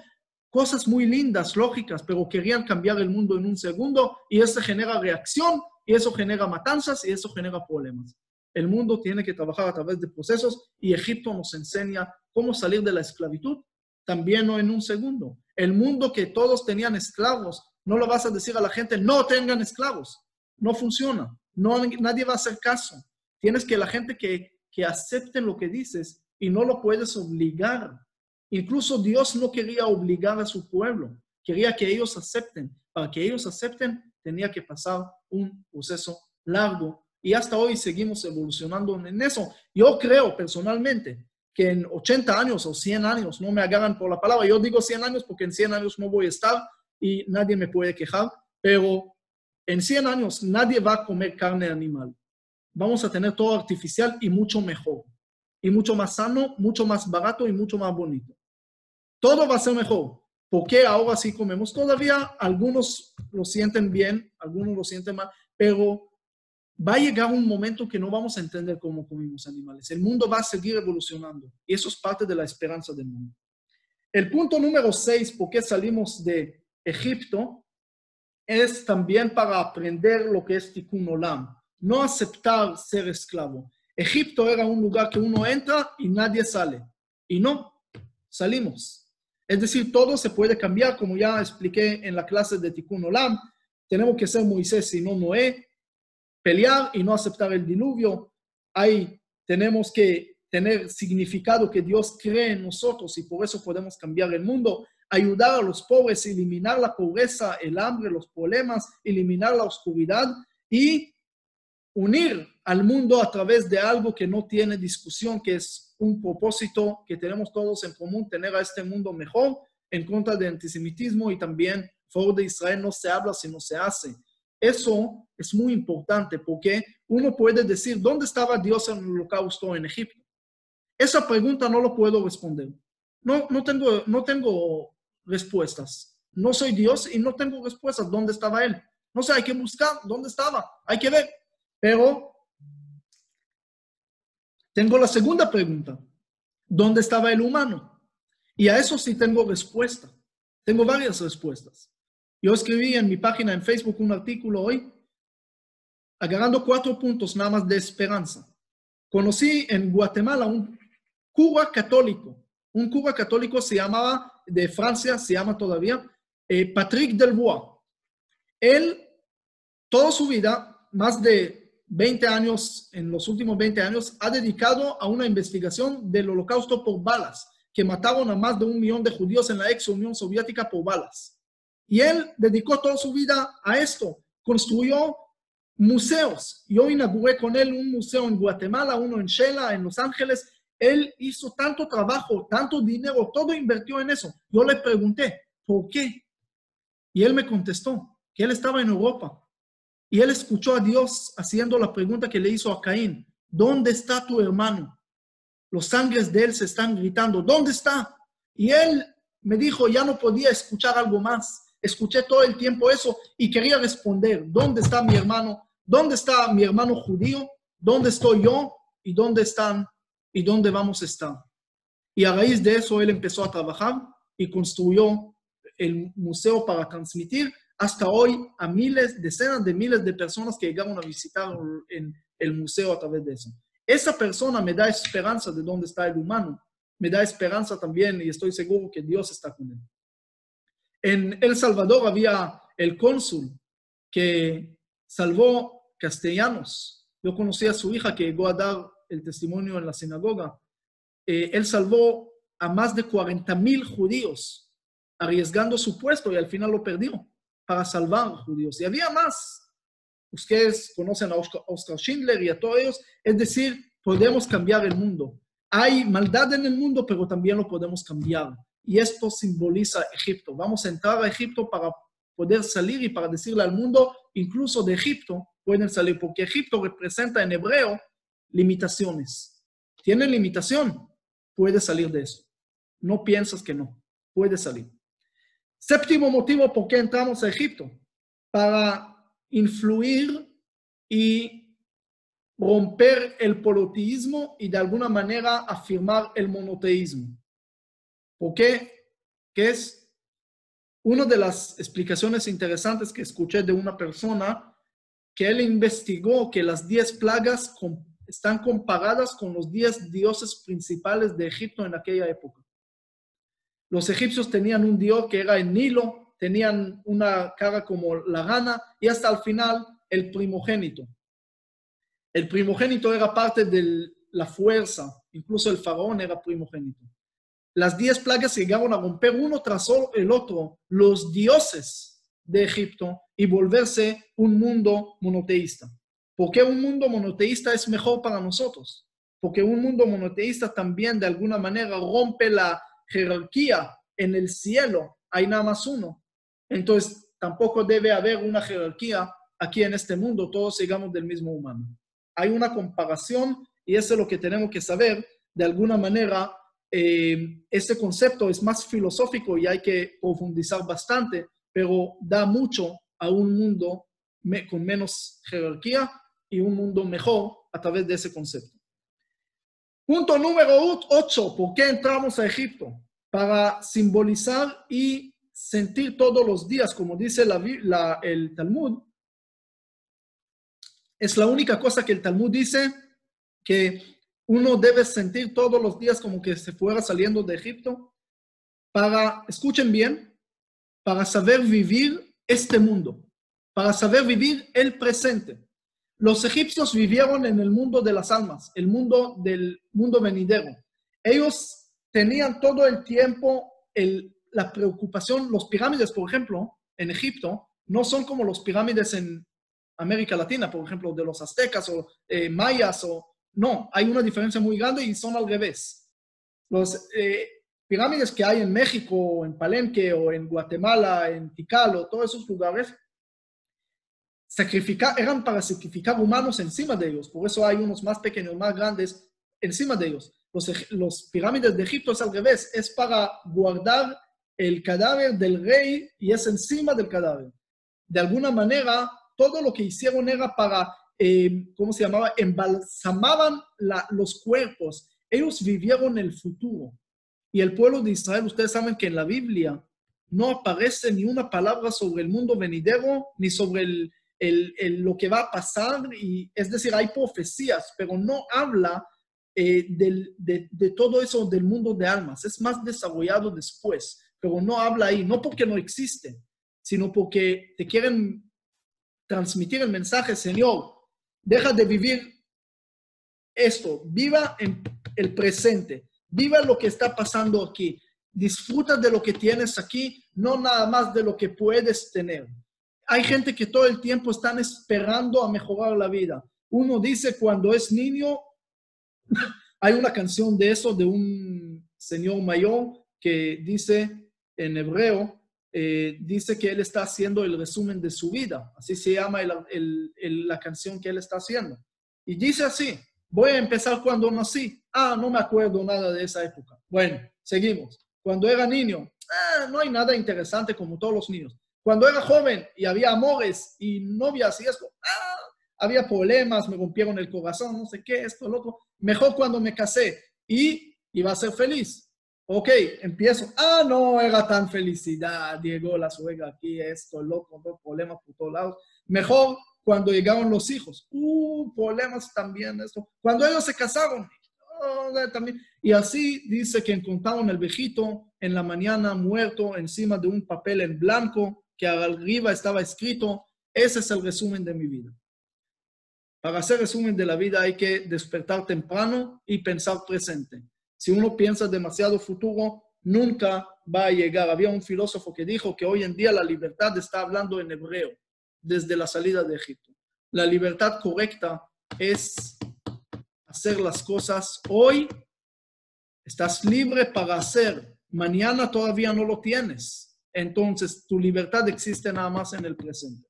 cosas muy lindas, lógicas, pero querían cambiar el mundo en un segundo y eso genera reacción y eso genera matanzas y eso genera problemas. El mundo tiene que trabajar a través de procesos y Egipto nos enseña cómo salir de la esclavitud, también no en un segundo. El mundo que todos tenían esclavos, no lo vas a decir a la gente, no tengan esclavos. No funciona. No, nadie va a hacer caso. Tienes que la gente que que acepten lo que dices y no lo puedes obligar. Incluso Dios no quería obligar a su pueblo, quería que ellos acepten. Para que ellos acepten, tenía que pasar un proceso largo y hasta hoy seguimos evolucionando en eso. Yo creo personalmente que en 80 años o 100 años, no me agarran por la palabra, yo digo 100 años porque en 100 años no voy a estar y nadie me puede quejar, pero en 100 años nadie va a comer carne animal vamos a tener todo artificial y mucho mejor. Y mucho más sano, mucho más barato y mucho más bonito. Todo va a ser mejor. Porque ahora sí comemos todavía, algunos lo sienten bien, algunos lo sienten mal, pero va a llegar un momento que no vamos a entender cómo comemos animales. El mundo va a seguir evolucionando y eso es parte de la esperanza del mundo. El punto número seis, por qué salimos de Egipto, es también para aprender lo que es Tikkun Olam no aceptar ser esclavo. Egipto era un lugar que uno entra y nadie sale. Y no, salimos. Es decir, todo se puede cambiar, como ya expliqué en la clase de Tikkun Olam. Tenemos que ser Moisés y no Noé, pelear y no aceptar el diluvio. Ahí tenemos que tener significado que Dios cree en nosotros y por eso podemos cambiar el mundo. ayudar a los pobres, eliminar la pobreza, el hambre, los problemas, eliminar la oscuridad y unir al mundo a través de algo que no tiene discusión, que es un propósito que tenemos todos en común, tener a este mundo mejor en contra del antisemitismo y también favor de Israel no se habla sino se hace. Eso es muy importante porque uno puede decir, ¿dónde estaba Dios en el holocausto en Egipto? Esa pregunta no lo puedo responder. No, no, tengo, no tengo respuestas. No soy Dios y no tengo respuestas. ¿Dónde estaba Él? No sé, hay que buscar dónde estaba. Hay que ver. Pero tengo la segunda pregunta. ¿Dónde estaba el humano? Y a eso sí tengo respuesta. Tengo varias respuestas. Yo escribí en mi página en Facebook un artículo hoy agarrando cuatro puntos nada más de esperanza. Conocí en Guatemala un cura católico. Un cura católico se llamaba, de Francia, se llama todavía, eh, Patrick Delbois. Él, toda su vida, más de 20 años, en los últimos 20 años, ha dedicado a una investigación del holocausto por balas, que mataron a más de un millón de judíos en la ex Unión Soviética por balas. Y él dedicó toda su vida a esto. Construyó museos. Yo inauguré con él un museo en Guatemala, uno en Shela, en Los Ángeles. Él hizo tanto trabajo, tanto dinero, todo invirtió en eso. Yo le pregunté, ¿por qué? Y él me contestó que él estaba en Europa y él escuchó a Dios haciendo la pregunta que le hizo a Caín, ¿dónde está tu hermano? Los sangres de él se están gritando, ¿dónde está? Y él me dijo, ya no podía escuchar algo más. Escuché todo el tiempo eso y quería responder, ¿dónde está mi hermano? ¿Dónde está mi hermano judío? ¿Dónde estoy yo? ¿Y dónde están? ¿Y dónde vamos a estar? Y a raíz de eso él empezó a trabajar y construyó el museo para transmitir hasta hoy a miles, decenas de miles de personas que llegaron a visitar el museo a través de eso. Esa persona me da esperanza de dónde está el humano, me da esperanza también y estoy seguro que Dios está con él. En El Salvador había el cónsul que salvó castellanos. Yo conocí a su hija que llegó a dar el testimonio en la sinagoga. Eh, él salvó a más de 40 mil judíos, arriesgando su puesto y al final lo perdió para salvar judíos. Y había más. Ustedes conocen a Oscar Schindler y a todos ellos. Es decir, podemos cambiar el mundo. Hay maldad en el mundo, pero también lo podemos cambiar. Y esto simboliza Egipto. Vamos a entrar a Egipto para poder salir y para decirle al mundo, incluso de Egipto, pueden salir, porque Egipto representa en hebreo limitaciones. Tiene limitación, puede salir de eso. No piensas que no, puede salir. Séptimo motivo por qué entramos a Egipto, para influir y romper el politeísmo y de alguna manera afirmar el monoteísmo. ¿Por qué? Que es una de las explicaciones interesantes que escuché de una persona que él investigó que las diez plagas están comparadas con los diez dioses principales de Egipto en aquella época. Los egipcios tenían un dios que era el Nilo, tenían una cara como la gana y hasta el final el primogénito. El primogénito era parte de la fuerza, incluso el faraón era primogénito. Las diez plagas llegaron a romper uno tras el otro los dioses de Egipto y volverse un mundo monoteísta. ¿Por qué un mundo monoteísta es mejor para nosotros? Porque un mundo monoteísta también de alguna manera rompe la jerarquía en el cielo, hay nada más uno. Entonces, tampoco debe haber una jerarquía aquí en este mundo, todos sigamos del mismo humano. Hay una comparación y eso es lo que tenemos que saber. De alguna manera, eh, este concepto es más filosófico y hay que profundizar bastante, pero da mucho a un mundo con menos jerarquía y un mundo mejor a través de ese concepto. Punto número 8. ¿Por qué entramos a Egipto? Para simbolizar y sentir todos los días, como dice la, el Talmud. Es la única cosa que el Talmud dice que uno debe sentir todos los días como que se fuera saliendo de Egipto para, escuchen bien, para saber vivir este mundo, para saber vivir el presente. Los egipcios vivieron en el mundo de las almas, el mundo del mundo venidero. Ellos tenían todo el tiempo la preocupación, los pirámides, por ejemplo, en Egipto, no son como los pirámides en América Latina, por ejemplo, de los aztecas o eh, mayas o... No, hay una diferencia muy grande y son al revés. Los eh, pirámides que hay en México, en Palenque o en Guatemala, en Tikal todos esos lugares, sacrificar, eran para sacrificar humanos encima de ellos. Por eso hay unos más pequeños, más grandes encima de ellos. Los, los pirámides de Egipto es al revés, es para guardar el cadáver del rey y es encima del cadáver. De alguna manera, todo lo que hicieron era para, eh, ¿cómo se llamaba? Embalsamaban los cuerpos. Ellos vivieron el futuro. Y el pueblo de Israel, ustedes saben que en la Biblia no aparece ni una palabra sobre el mundo venidero, ni sobre el, lo que va a pasar. Y, es decir, hay profecías, pero no habla eh, de, de todo eso del mundo de almas. Es más desarrollado después, pero no habla ahí, no porque no existe, sino porque te quieren transmitir el mensaje, Señor, deja de vivir esto, viva en el presente, viva lo que está pasando aquí, disfruta de lo que tienes aquí, no nada más de lo que puedes tener. Hay gente que todo el tiempo están esperando a mejorar la vida. Uno dice cuando es niño, hay una canción de eso, de un señor mayor que dice en hebreo, eh, dice que él está haciendo el resumen de su vida. Así se llama la canción que él está haciendo. Y dice así, voy a empezar cuando nací. Ah, no me acuerdo nada de esa época. Bueno, seguimos. Cuando era niño, ah, no hay nada interesante como todos los niños. Cuando era joven y había amores y novias y esto, ah, había problemas, me rompieron el corazón, no sé qué, esto, lo otro. Mejor cuando me casé y iba a ser feliz. Ok, empiezo. Ah, no era tan felicidad. Llegó la suegra aquí, esto, loco, dos problemas por todos lados. Mejor cuando llegaron los hijos. Uh, problemas también, esto. Cuando ellos se casaron, oh, también. Y así dice que encontraron el viejito en la mañana muerto encima de un papel en blanco que arriba estaba escrito, ese es el resumen de mi vida. Para hacer resumen de la vida hay que despertar temprano y pensar presente. Si uno piensa demasiado futuro, nunca va a llegar. Había un filósofo que dijo que hoy en día la libertad está hablando en hebreo desde la salida de Egipto. La libertad correcta es hacer las cosas hoy. Estás libre para hacer. Mañana todavía no lo tienes. Entonces, tu libertad existe nada más en el presente.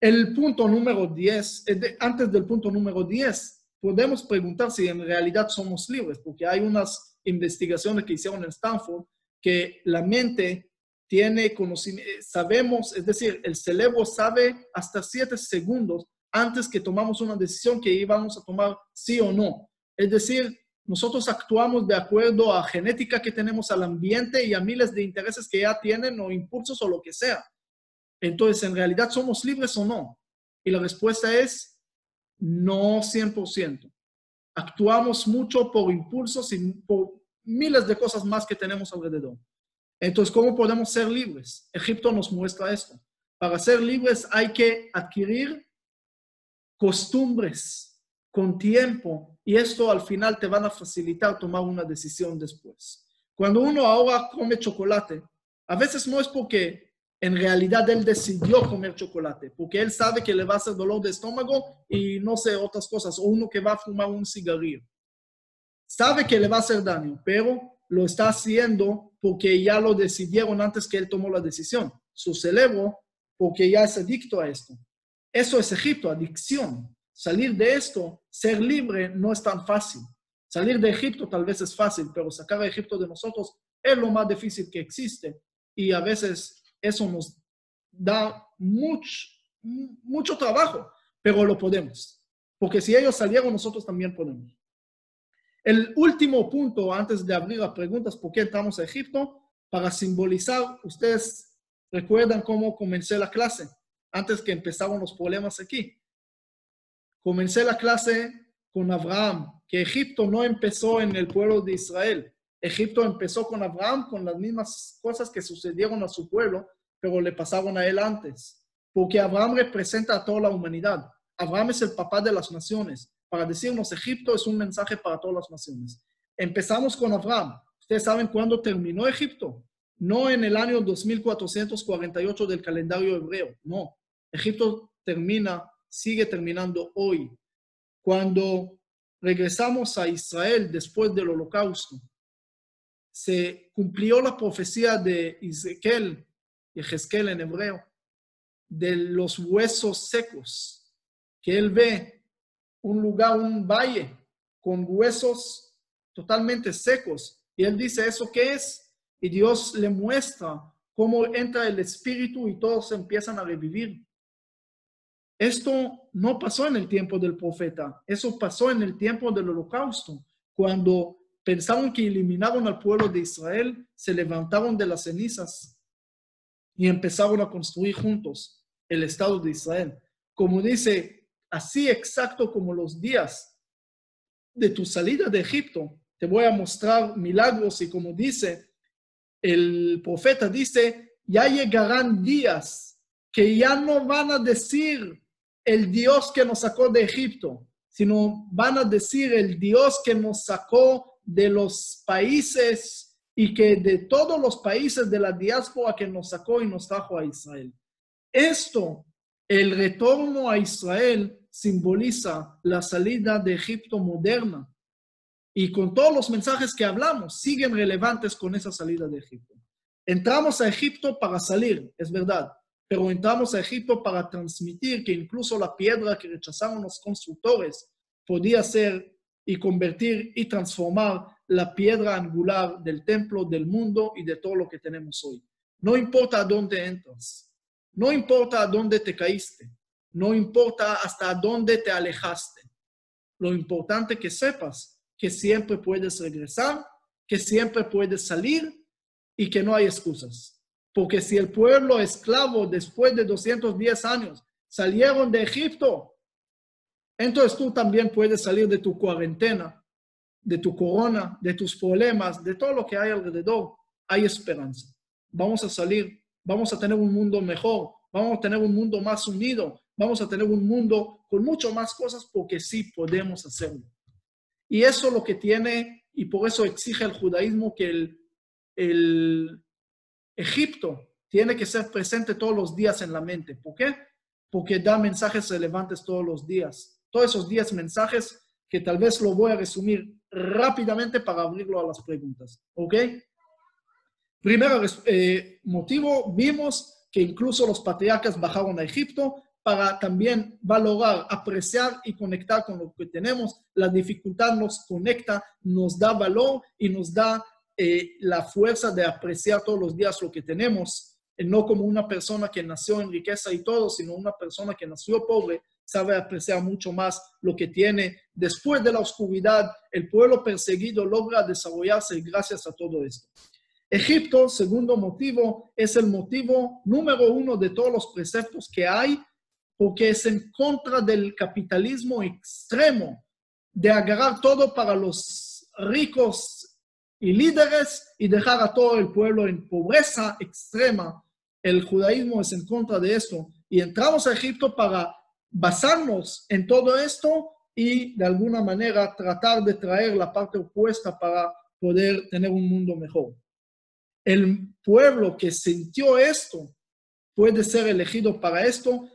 El punto número 10, eh, antes del punto número 10, podemos preguntar si en realidad somos libres, porque hay unas investigaciones que hicieron en Stanford que la mente tiene conocimiento, sabemos, es decir, el cerebro sabe hasta siete segundos antes que tomamos una decisión que íbamos a tomar sí o no. Es decir, nosotros actuamos de acuerdo a genética que tenemos al ambiente y a miles de intereses que ya tienen o impulsos o lo que sea. Entonces, ¿en realidad somos libres o no? Y la respuesta es no 100%. Actuamos mucho por impulsos y por miles de cosas más que tenemos alrededor. Entonces, ¿cómo podemos ser libres? Egipto nos muestra esto. Para ser libres hay que adquirir costumbres con tiempo y esto al final te van a facilitar tomar una decisión después. Cuando uno ahora come chocolate, a veces no es porque en realidad él decidió comer chocolate, porque él sabe que le va a hacer dolor de estómago y no sé, otras cosas, o uno que va a fumar un cigarrillo. Sabe que le va a hacer daño, pero lo está haciendo porque ya lo decidieron antes que él tomó la decisión. Su cerebro, porque ya es adicto a esto. Eso es Egipto, adicción. Salir de esto, ser libre, no es tan fácil. Salir de Egipto tal vez es fácil, pero sacar a Egipto de nosotros es lo más difícil que existe. Y a veces eso nos da mucho, mucho trabajo, pero lo podemos. Porque si ellos salieron, nosotros también podemos. El último punto, antes de abrir las preguntas, ¿por qué entramos a Egipto? Para simbolizar, ustedes recuerdan cómo comencé la clase, antes que empezaron los problemas aquí. Comencé la clase con Abraham, que Egipto no empezó en el pueblo de Israel, Egipto empezó con Abraham con las mismas cosas que sucedieron a su pueblo, pero le pasaron a él antes. Porque Abraham representa a toda la humanidad. Abraham es el papá de las naciones. Para decirnos, Egipto es un mensaje para todas las naciones. Empezamos con Abraham. Ustedes saben cuándo terminó Egipto. no en el año 2448 del calendario hebreo, no. Egipto termina, sigue terminando hoy. Cuando regresamos a Israel después del holocausto, se cumplió la profecía de Ezequiel, Ezequiel en hebreo, de los huesos secos, que él ve un lugar, un valle con huesos totalmente secos. Y él dice, ¿eso qué es? Y Dios le muestra cómo entra el espíritu y todos empiezan a revivir. Esto no pasó en el tiempo del profeta, eso pasó en el tiempo del holocausto, cuando pensaron que eliminaron al pueblo de Israel, se levantaron de las cenizas y empezaron a construir juntos el Estado de Israel. Como dice, así exacto como los días de tu salida de Egipto, te voy a mostrar milagros y como dice el profeta, dice, ya llegarán días que ya no van a decir el Dios que nos sacó de Egipto, sino van a decir el Dios que nos sacó de los países y que de todos los países de la diáspora que nos sacó y nos trajo a Israel. Esto, el retorno a Israel, simboliza la salida de Egipto moderna. Y con todos los mensajes que hablamos, siguen relevantes con esa salida de Egipto. Entramos a Egipto para salir, es verdad, pero entramos a Egipto para transmitir que incluso la piedra que rechazaron los constructores podía ser y convertir y transformar la piedra angular del templo, del mundo y de todo lo que tenemos hoy. No importa a dónde entras, no importa a dónde te caíste, no importa hasta dónde te alejaste. Lo importante que sepas que siempre puedes regresar, que siempre puedes salir y que no hay excusas. Porque si el pueblo esclavo después de 210 años salieron de Egipto, entonces tú también puedes salir de tu cuarentena, de tu corona, de tus problemas, de todo lo que hay alrededor. Hay esperanza. Vamos a salir, vamos a tener un mundo mejor, vamos a tener un mundo más unido, vamos a tener un mundo con mucho más cosas porque sí podemos hacerlo. Y eso es lo que tiene, y por eso exige el judaísmo que el, el Egipto tiene que ser presente todos los días en la mente. ¿Por qué? Porque da mensajes relevantes todos los días. Todos esos días mensajes que tal vez lo voy a resumir rápidamente para abrirlo a las preguntas. ¿Ok? Primero eh, motivo, vimos que incluso los patriarcas bajaron a Egipto para también valorar, apreciar y conectar con lo que tenemos. La dificultad nos conecta, nos da valor y nos da eh, la fuerza de apreciar todos los días lo que tenemos, eh, no como una persona que nació en riqueza y todo, sino una persona que nació pobre, sabe apreciar mucho más lo que tiene. Después de la oscuridad, el pueblo perseguido logra desarrollarse gracias a todo esto. Egipto, segundo motivo, es el motivo número uno de todos los preceptos que hay, porque es en contra del capitalismo extremo, de agarrar todo para los ricos y líderes y dejar a todo el pueblo en pobreza extrema. El judaísmo es en contra de esto. Y entramos a Egipto para basarnos en todo esto y de alguna manera tratar de traer la parte opuesta para poder tener un mundo mejor. El pueblo que sintió esto puede ser elegido para esto.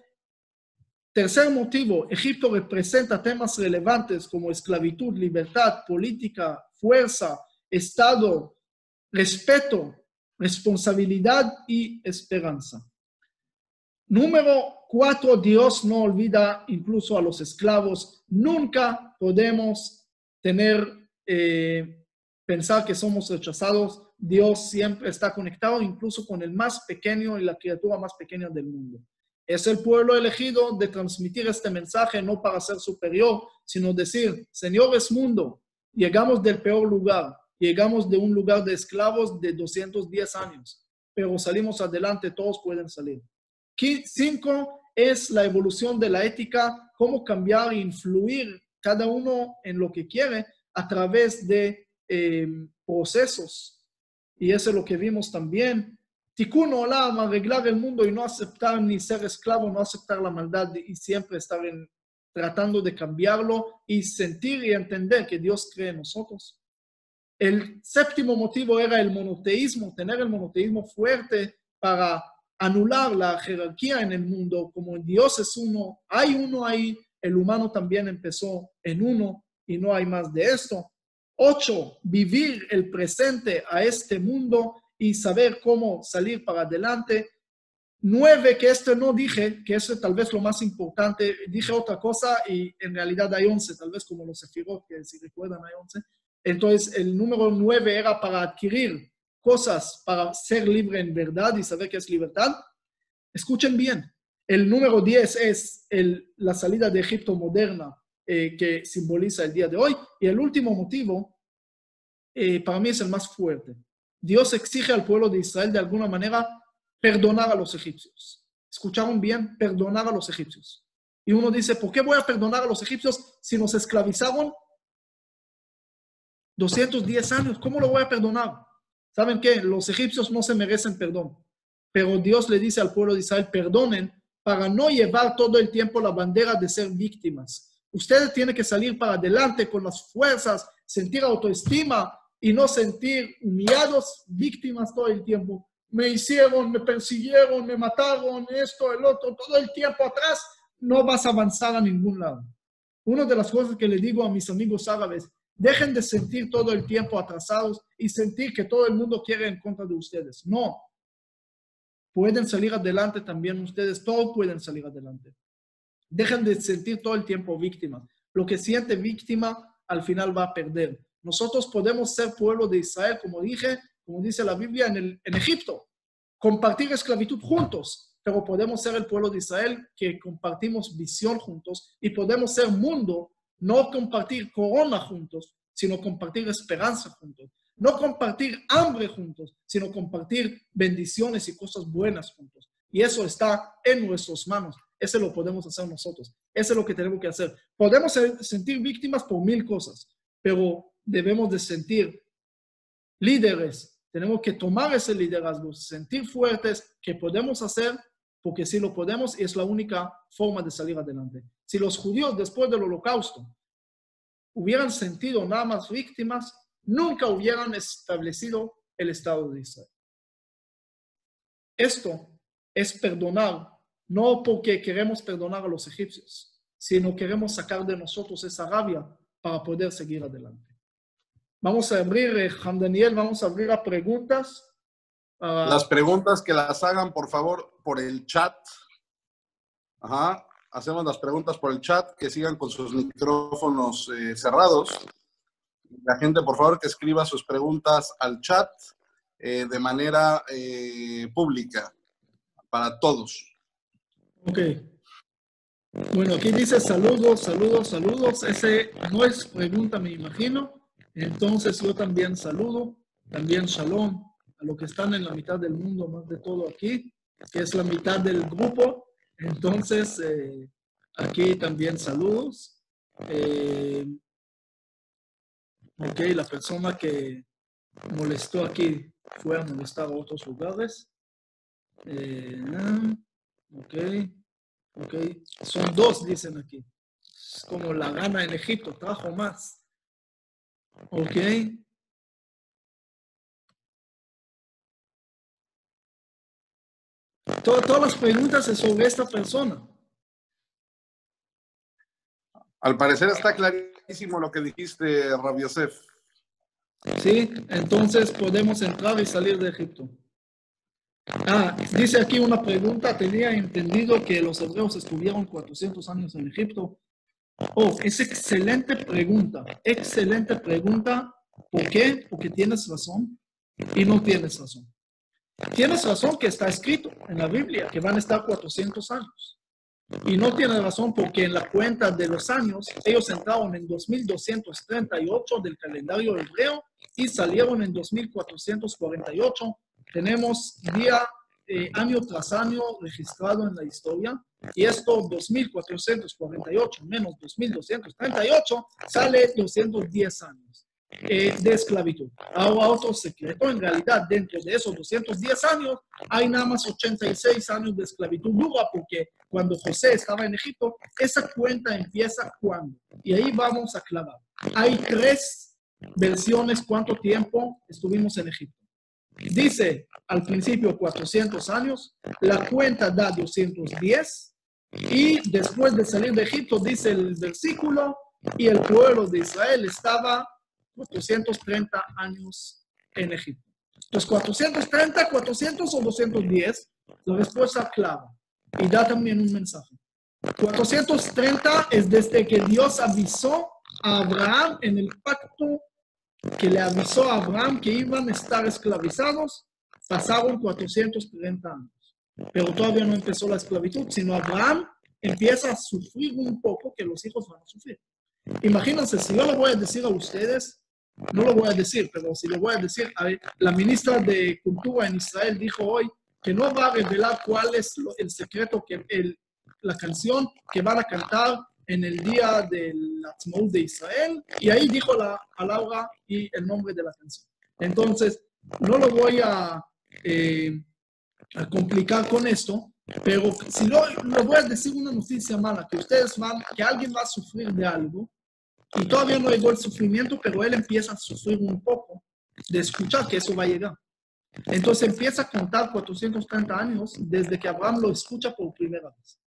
Tercer motivo, Egipto representa temas relevantes como esclavitud, libertad, política, fuerza, Estado, respeto, responsabilidad y esperanza. Número cuatro, Dios no olvida incluso a los esclavos. Nunca podemos tener, eh, pensar que somos rechazados. Dios siempre está conectado incluso con el más pequeño y la criatura más pequeña del mundo. Es el pueblo elegido de transmitir este mensaje no para ser superior, sino decir, Señor es mundo, llegamos del peor lugar, Llegamos de un lugar de esclavos de 210 años, pero salimos adelante, todos pueden salir. Cinco es la evolución de la ética, cómo cambiar e influir cada uno en lo que quiere a través de eh, procesos. Y eso es lo que vimos también. Tikkun Olam, arreglar el mundo y no aceptar ni ser esclavo, no aceptar la maldad y siempre estar tratando de cambiarlo y sentir y entender que Dios cree en nosotros El séptimo motivo era el monoteísmo, tener el monoteísmo fuerte para anular la jerarquía en el mundo, como Dios es uno, hay uno ahí, el humano también empezó en uno y no hay más de esto. Ocho, vivir el presente a este mundo y saber cómo salir para adelante. Nueve, que esto no dije, que eso es tal vez lo más importante, dije otra cosa y en realidad hay once, tal vez como los sefirot, que si recuerdan hay once. Entonces, el número nueve era para adquirir cosas, para ser libre en verdad y saber qué es libertad. Escuchen bien, el número diez es el, la salida de Egipto moderna eh, que simboliza el día de hoy. Y el último motivo, eh, para mí es el más fuerte. Dios exige al pueblo de Israel de alguna manera perdonar a los egipcios. ¿Escucharon bien? Perdonar a los egipcios. Y uno dice, ¿por qué voy a perdonar a los egipcios si nos esclavizaron 210 años? ¿Cómo lo voy a perdonar? ¿Saben qué? Los egipcios no se merecen perdón. Pero Dios le dice al pueblo de Israel, perdonen para no llevar todo el tiempo la bandera de ser víctimas. Ustedes tienen que salir para adelante con las fuerzas, sentir autoestima y no sentir humillados, víctimas todo el tiempo me hicieron, me persiguieron, me mataron, esto, el otro, todo el tiempo atrás, no vas a avanzar a ningún lado. Una de las cosas que le digo a mis amigos árabes, dejen de sentir todo el tiempo atrasados y sentir que todo el mundo quiere en contra de ustedes. No. Pueden salir adelante también ustedes, todos pueden salir adelante. Dejen de sentir todo el tiempo víctimas. Lo que siente víctima al final va a perder. Nosotros podemos ser pueblo de Israel, como dije, como dice la Biblia, en, en Egipto. Compartir esclavitud juntos, pero podemos ser el pueblo de Israel que compartimos visión juntos y podemos ser mundo, no compartir corona juntos, sino compartir esperanza juntos. No compartir hambre juntos, sino compartir bendiciones y cosas buenas juntos. Y eso está en nuestras manos. Ese lo podemos hacer nosotros. Eso es lo que tenemos que hacer. Podemos sentir víctimas por mil cosas, pero debemos de sentir líderes tenemos que tomar ese liderazgo, sentir fuertes que podemos hacer, porque si lo podemos es la única forma de salir adelante. Si los judíos después del holocausto hubieran sentido nada más víctimas, nunca hubieran establecido el Estado de Israel. Esto es perdonar, no porque queremos perdonar a los egipcios, sino queremos sacar de nosotros esa rabia para poder seguir adelante. Vamos a abrir, eh, Juan Daniel, vamos a abrir a preguntas. Las preguntas que las hagan, por favor, por el chat. Ajá. Hacemos las preguntas por el chat, que sigan con sus micrófonos eh, cerrados. La gente, por favor, que escriba sus preguntas al chat eh, de manera pública para todos. Ok. Bueno, aquí dice saludos, saludos, saludos. Ese no es pregunta, me imagino. Entonces yo también saludo, también shalom los que están en la mitad del mundo, más de todo aquí, que es la mitad del grupo. Entonces, eh, aquí también saludos. Eh, ok, la persona que molestó aquí fue a molestar a otros lugares. Eh, ok, ok. Son dos, dicen aquí. Es como la gana en Egipto, trajo más. ¿Ok? Todas las preguntas es sobre esta persona. Al parecer está clarísimo lo que dijiste, Rabbi Yosef. Sí, entonces podemos entrar y salir de Egipto. Ah, dice aquí una pregunta. Tenía entendido que los hebreos estuvieron 400 años en Egipto. Oh, es excelente pregunta, excelente pregunta. ¿Por qué? Porque tienes razón y no tienes razón. Tienes razón que está escrito en la Biblia que van a estar 400 años. Y no tienes razón porque en la cuenta de los años ellos entraron en 2238 del calendario hebreo y salieron en 2448. Tenemos día eh, año tras año registrado en la historia. Y esto 2.448 menos 2.238 sale 210 años eh, de esclavitud. Ahora secreto, en realidad dentro de esos 210 años hay nada más 86 años de esclavitud dura porque cuando José estaba en Egipto, esa cuenta empieza cuando. Y ahí vamos a clavar. Hay tres versiones cuánto tiempo estuvimos en Egipto. Dice al principio 400 años, la cuenta da 210 y después de salir de Egipto dice el versículo y el pueblo de Israel estaba 430 años en Egipto. Entonces, 430, 400 o 210, la respuesta clara y da también un mensaje. 430 es desde que Dios avisó a Abraham en el pacto que le avisó a Abraham que iban a estar esclavizados, pasaron 430 años. Pero todavía no empezó la esclavitud, sino Abraham empieza a sufrir un poco que los hijos van a sufrir. Imagínense, si yo lo voy a decir a ustedes, no lo voy a decir, pero si lo voy a decir, la ministra de Cultura en Israel dijo hoy que no va a revelar cuál es el secreto, que el, la canción que van a cantar en el día del Atzmaut de Israel, y ahí dijo la palabra y el nombre de la canción. Entonces, no lo voy a, eh, a complicar con esto, pero si lo, lo, voy a decir una noticia mala, que ustedes van, que alguien va a sufrir de algo, y todavía no llegó el sufrimiento, pero él empieza a sufrir un poco de escuchar que eso va a llegar. Entonces empieza a contar 430 años desde que Abraham lo escucha por primera vez.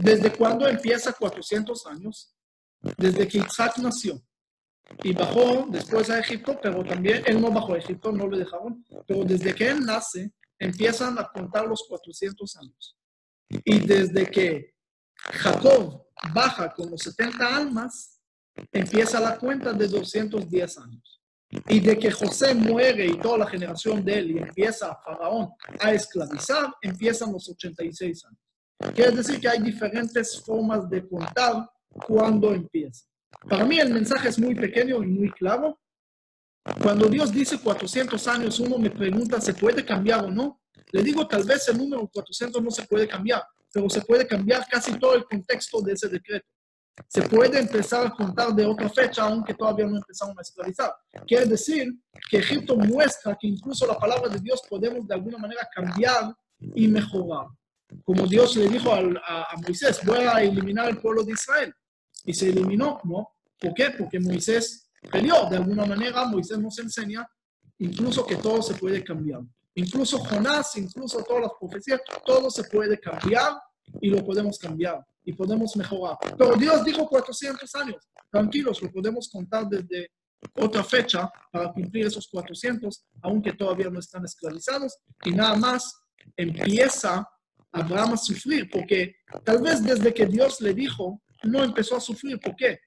¿Desde cuándo empieza 400 años? Desde que Isaac nació. Y bajó después a Egipto, pero también él no bajó a Egipto, no lo dejaron. Pero desde que él nace, empiezan a contar los 400 años. Y desde que Jacob baja con los 70 almas, empieza la cuenta de 210 años. Y de que José muere y toda la generación de él y empieza a Faraón a esclavizar, empiezan los 86 años. Quiere decir que hay diferentes formas de contar cuando empieza. Para mí el mensaje es muy pequeño y muy claro. Cuando Dios dice 400 años, uno me pregunta, ¿se puede cambiar o no? Le digo, tal vez el número 400 no se puede cambiar, pero se puede cambiar casi todo el contexto de ese decreto. Se puede empezar a contar de otra fecha, aunque todavía no empezaron a esclavizar. Quiere decir que Egipto muestra que incluso la palabra de Dios podemos de alguna manera cambiar y mejorar como Dios le dijo a, Moisés, voy a eliminar el pueblo de Israel. Y se eliminó, ¿no? ¿Por qué? Porque Moisés peleó. De alguna manera, Moisés nos enseña incluso que todo se puede cambiar. Incluso Jonás, incluso todas las profecías, todo se puede cambiar y lo podemos cambiar y podemos mejorar. Pero Dios dijo 400 años. Tranquilos, lo podemos contar desde otra fecha para cumplir esos 400, aunque todavía no están esclavizados. Y nada más empieza Abraham a sufrir, porque tal vez desde que Dios le dijo, no empezó a sufrir. ¿Por qué?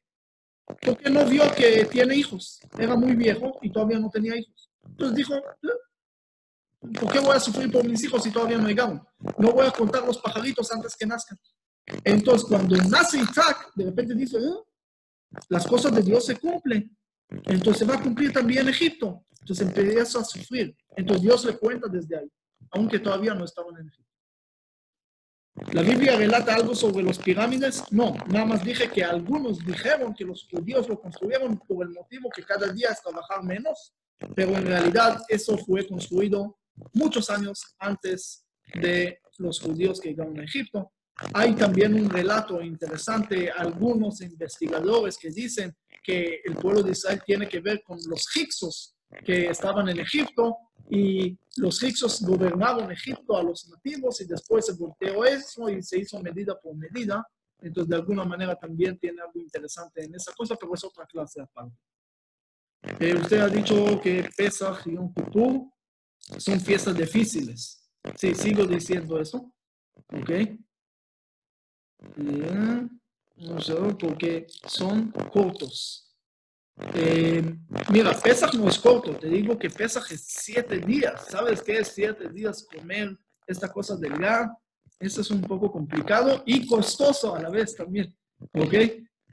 Porque no vio que tiene hijos. Era muy viejo y todavía no tenía hijos. Entonces dijo, eh, ¿por qué voy a sufrir por mis hijos si todavía no llegaron? No voy a contar los pajaritos antes que nazcan. Entonces, cuando nace Isaac, de repente dice, eh, las cosas de Dios se cumplen. Entonces va a cumplir también Egipto. Entonces empieza a sufrir. Entonces Dios le cuenta desde ahí, aunque todavía no estaban en Egipto. ¿La Biblia relata algo sobre los pirámides? No, nada más dije que algunos dijeron que los judíos lo construyeron por el motivo que cada día es trabajar menos, pero en realidad eso fue construido muchos años antes de los judíos que llegaron a Egipto. Hay también un relato interesante, algunos investigadores que dicen que el pueblo de Israel tiene que ver con los hicsos que estaban en Egipto y los hicsos gobernaron Egipto a los nativos y después se volteó eso y se hizo medida por medida. Entonces, de alguna manera también tiene algo interesante en esa cosa, pero es otra clase aparte. Eh, usted ha dicho que Pesach y Yom Kippur son fiestas difíciles. Sí, sigo diciendo eso. ¿Ok? No sé, porque son cortos. Eh, mira, Pesach no es corto, te digo que Pesach es siete días. ¿Sabes qué es siete días comer esta cosa del gas? Eso es un poco complicado y costoso a la vez también. ¿Ok?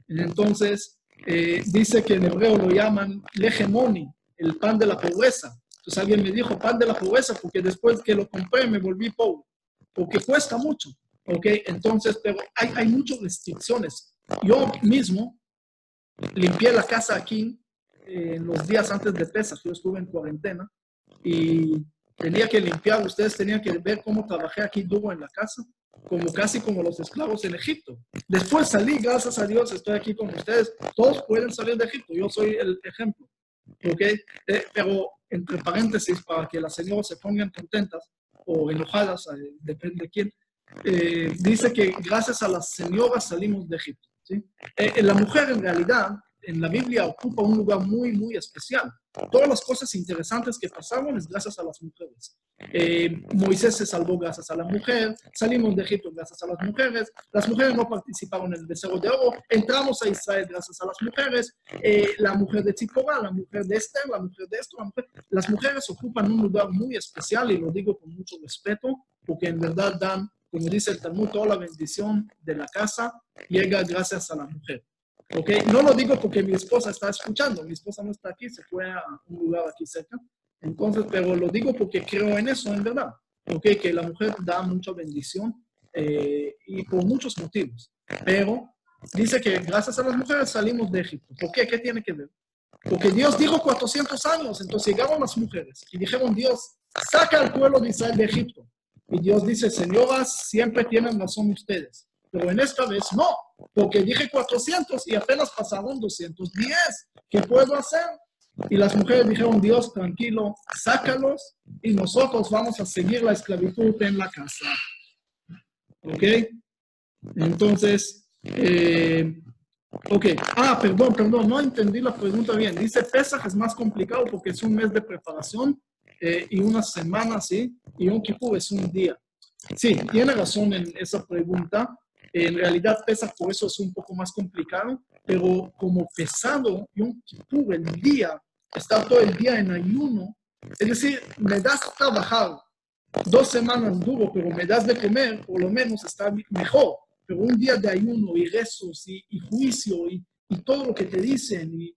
Entonces, eh, dice que en hebreo lo llaman legemoni, el pan de la pobreza. Entonces alguien me dijo pan de la pobreza porque después que lo compré me volví pobre, porque cuesta mucho. ¿Ok? Entonces, pero hay, hay muchas restricciones. Yo mismo limpié la casa aquí eh, los días antes de Pesach. Yo estuve en cuarentena y tenía que limpiar. Ustedes tenían que ver cómo trabajé aquí duro en la casa, como casi como los esclavos en Egipto. Después salí, gracias a Dios, estoy aquí con ustedes. Todos pueden salir de Egipto. Yo soy el ejemplo. ¿ok? Eh, pero entre paréntesis, para que las señoras se pongan contentas o enojadas, eh, depende de quién, eh, dice que gracias a las señoras salimos de Egipto. ¿sí? Eh, la mujer en realidad en la Biblia ocupa un lugar muy, muy especial. Todas las cosas interesantes que pasaron es gracias a las mujeres. Eh, Moisés se salvó gracias a la mujer, salimos de Egipto gracias a las mujeres, las mujeres no participaron en el becerro de oro, entramos a Israel gracias a las mujeres, eh, la mujer de Tzipora, la mujer de Esther, la mujer de esto, la mujer- las mujeres ocupan un lugar muy especial y lo digo con mucho respeto, porque en verdad dan, como dice el Talmud, toda la bendición de la casa llega gracias a la mujer. ¿ok? No lo digo porque mi esposa está escuchando, mi esposa no está aquí, se fue a un lugar aquí cerca. Entonces, pero lo digo porque creo en eso, en verdad. ¿ok? Que la mujer da mucha bendición eh, y por muchos motivos. Pero dice que gracias a las mujeres salimos de Egipto. ¿Por qué? ¿Qué tiene que ver? Porque Dios dijo 400 años, entonces llegaron las mujeres y dijeron, Dios, saca al pueblo de Israel de Egipto. Y Dios dice, señoras, siempre tienen razón ustedes. Pero en esta vez no, porque dije 400 y apenas pasaron 210. ¿Qué puedo hacer? Y las mujeres dijeron, Dios, tranquilo, sácalos y nosotros vamos a seguir la esclavitud en la casa. ¿Ok? Entonces, eh, ok. Ah, perdón, perdón, no entendí la pregunta bien. Dice, Pesaj es más complicado porque es un mes de preparación eh, y una semana, ¿sí? Y un Kippur es un día. Sí, tiene razón en esa pregunta. En realidad, Pesaj por eso es un poco más complicado, pero como pesado, Yom Kippur, el día, estar todo el día en ayuno, es decir, me das trabajar dos semanas duro, pero me das de comer, por lo menos está mejor. Pero un día de ayuno y rezos y, y juicio y, y todo lo que te dicen, y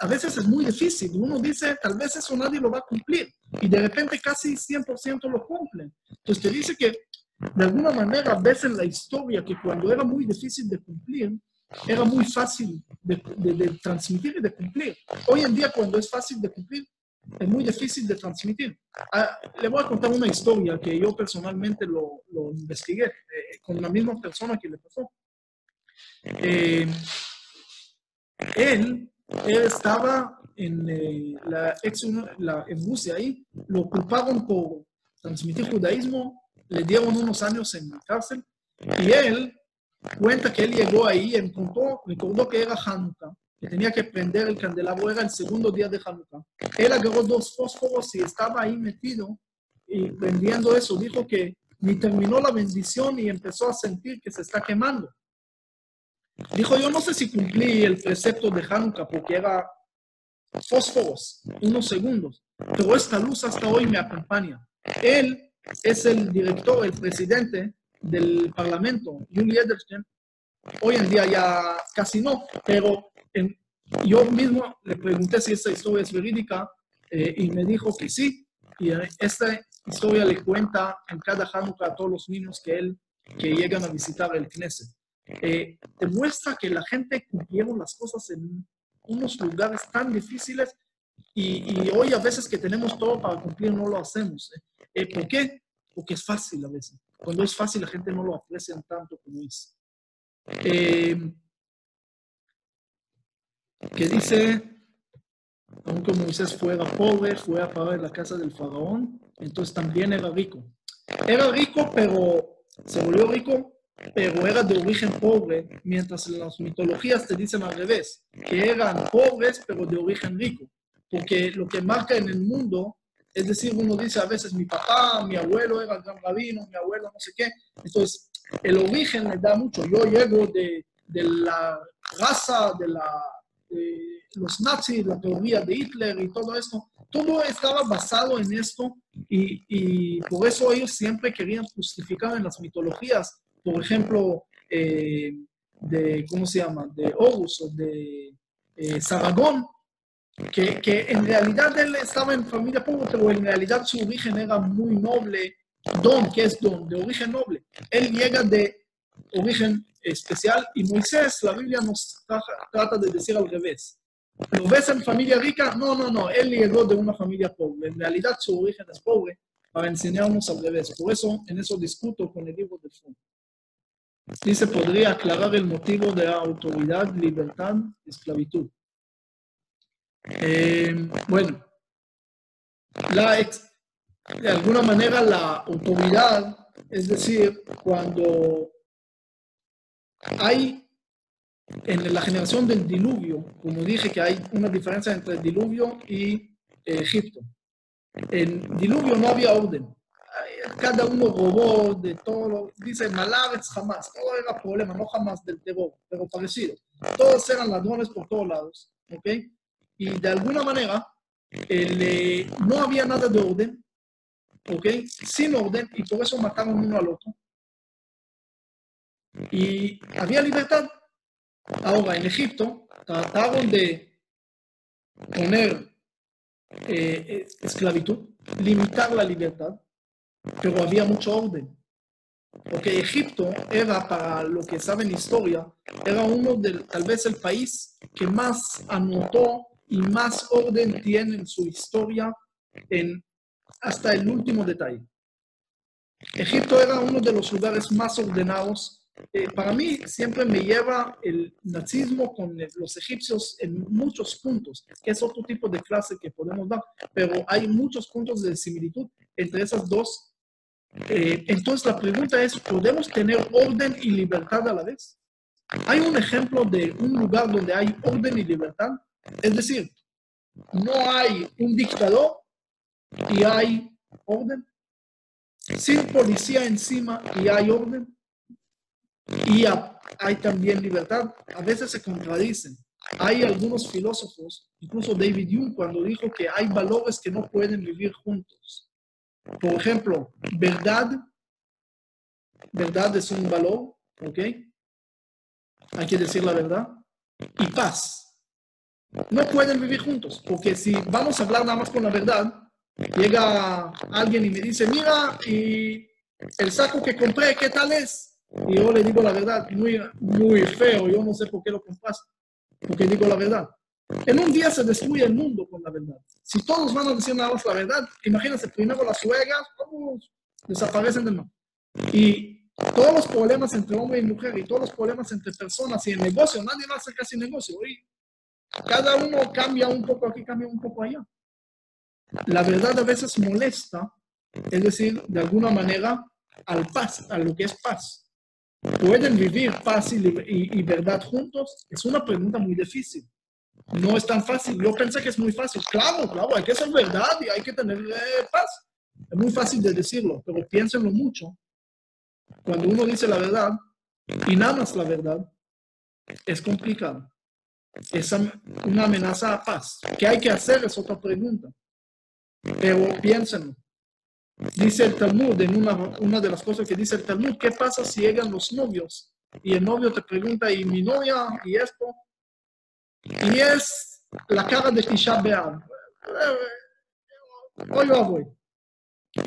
a veces es muy difícil. Uno dice, tal vez eso nadie lo va a cumplir, y de repente casi 100% lo cumplen. Entonces te dice que de alguna manera ves en la historia que cuando era muy difícil de cumplir, era muy fácil de, de- de transmitir y de cumplir. Hoy en día, cuando es fácil de cumplir, es muy difícil de transmitir. Ah, le voy a contar una historia que yo personalmente lo, lo investigué eh, con la misma persona que le pasó. Eh, él, él estaba en eh, la ex la, en Rusia ahí, lo culparon por transmitir judaísmo, le dieron unos años en la cárcel y él cuenta que él llegó ahí encontró, recordó que era Hanukkah, que tenía que prender el candelabro, era el segundo día de Hanukkah. Él agarró dos fósforos y estaba ahí metido y prendiendo eso, dijo que ni terminó la bendición y empezó a sentir que se está quemando. Dijo, yo no sé si cumplí el precepto de Hanukkah porque era fósforos, unos segundos, pero esta luz hasta hoy me acompaña. Él es el director, el presidente del Parlamento, Yuli Edelstein. Hoy en día ya casi no, pero yo mismo le pregunté si esta historia es verídica eh, y me dijo que sí. Y esta historia le cuenta en cada Hanukkah a todos los niños que él que llegan a visitar el Knesset. Eh, demuestra que la gente cumplieron las cosas en unos lugares tan difíciles y, y hoy a veces que tenemos todo para cumplir no lo hacemos. ¿eh? Eh, ¿Por qué? Porque es fácil a veces. Cuando es fácil la gente no lo aprecia tanto como es. Eh, que dice, aunque Moisés fuera pobre, fue a parar en la casa del faraón, entonces también era rico. Era rico, pero se volvió rico, pero era de origen pobre, mientras en las mitologías te dicen al revés, que eran pobres, pero de origen rico. Porque lo que marca en el mundo, es decir, uno dice a veces mi papá, mi abuelo era gran rabino, mi abuelo no sé qué. Entonces, el origen le da mucho. Yo llego de, de la raza, de, la, de los nazis, la teoría de Hitler y todo esto. Todo estaba basado en esto y, y por eso ellos siempre querían justificar en las mitologías, por ejemplo, eh, de, ¿cómo se llama? De Horus o de eh, Saragón, que, que en realidad él estaba en familia pobre, pero en realidad su origen era muy noble. Don, ¿qué es don? De origen noble. Él llega de origen especial y Moisés, la Biblia nos tra- trata de decir al revés. ¿Lo ves en familia rica? No, no, no. Él llegó de una familia pobre. En realidad su origen es pobre para enseñarnos al revés. Por eso en eso discuto con el libro de fondo. Dice, podría aclarar el motivo de autoridad, libertad, esclavitud. Eh, bueno, la ex- de alguna manera la autoridad, es decir, cuando hay en la generación del diluvio, como dije que hay una diferencia entre el diluvio y Egipto. En diluvio no había orden. Cada uno robó de todo, lo- dice Malares jamás, todo era problema, no jamás del terror, pero parecido. Todos eran ladrones por todos lados, ¿ok? Y de alguna manera el, eh, no había nada de orden, ¿ok? Sin orden, y por eso mataron uno al otro. Y había libertad. Ahora, en Egipto trataron de poner eh, eh, esclavitud, limitar la libertad, pero había mucho orden. Porque Egipto era, para lo que saben historia, era uno del, tal vez el país que más anotó y más orden tiene en su historia en, hasta el último detalle. Egipto era uno de los lugares más ordenados. Eh, para mí siempre me lleva el nazismo con los egipcios en muchos puntos, que es otro tipo de clase que podemos dar, pero hay muchos puntos de similitud entre esas dos. Eh, entonces la pregunta es, ¿podemos tener orden y libertad a la vez? ¿Hay un ejemplo de un lugar donde hay orden y libertad? Es decir, no hay un dictador y hay orden. Sin policía encima y hay orden. Y a- hay también libertad. A veces se contradicen. Hay algunos filósofos, incluso David Hume, cuando dijo que hay valores que no pueden vivir juntos. Por ejemplo, verdad. Verdad es un valor, ¿ok? Hay que decir la verdad. Y paz. No pueden vivir juntos, porque si vamos a hablar nada más con la verdad, llega alguien y me dice, mira, y el saco que compré, ¿qué tal es? Y yo le digo la verdad, muy, muy feo, yo no sé por qué lo compraste, porque digo la verdad. En un día se destruye el mundo con la verdad. Si todos van a decir nada más la verdad, imagínense, primero las suegras, ¿cómo desaparecen del mar? Y todos los problemas entre hombre y mujer y todos los problemas entre personas y en negocio, nadie va a hacer casi negocio. Y cada uno cambia un poco aquí, cambia un poco allá. La verdad a veces molesta, es decir, de alguna manera, al paz, a lo que es paz. ¿Pueden vivir paz y verdad juntos? Es una pregunta muy difícil. No es tan fácil. Yo pensé que es muy fácil. Claro, claro, hay que ser verdad y hay que tener eh, paz. Es muy fácil de decirlo, pero piénsenlo mucho. Cuando uno dice la verdad y nada más la verdad, es complicado. Es una amenaza a paz. ¿Qué hay que hacer? Es otra pregunta. Pero piénsenlo. Dice el Talmud, en una, una de las cosas que dice el Talmud, ¿qué pasa si llegan los novios? Y el novio te pregunta, ¿y mi novia? ¿Y esto? Y es la cara de Tisha B'Av. Hoy va, voy.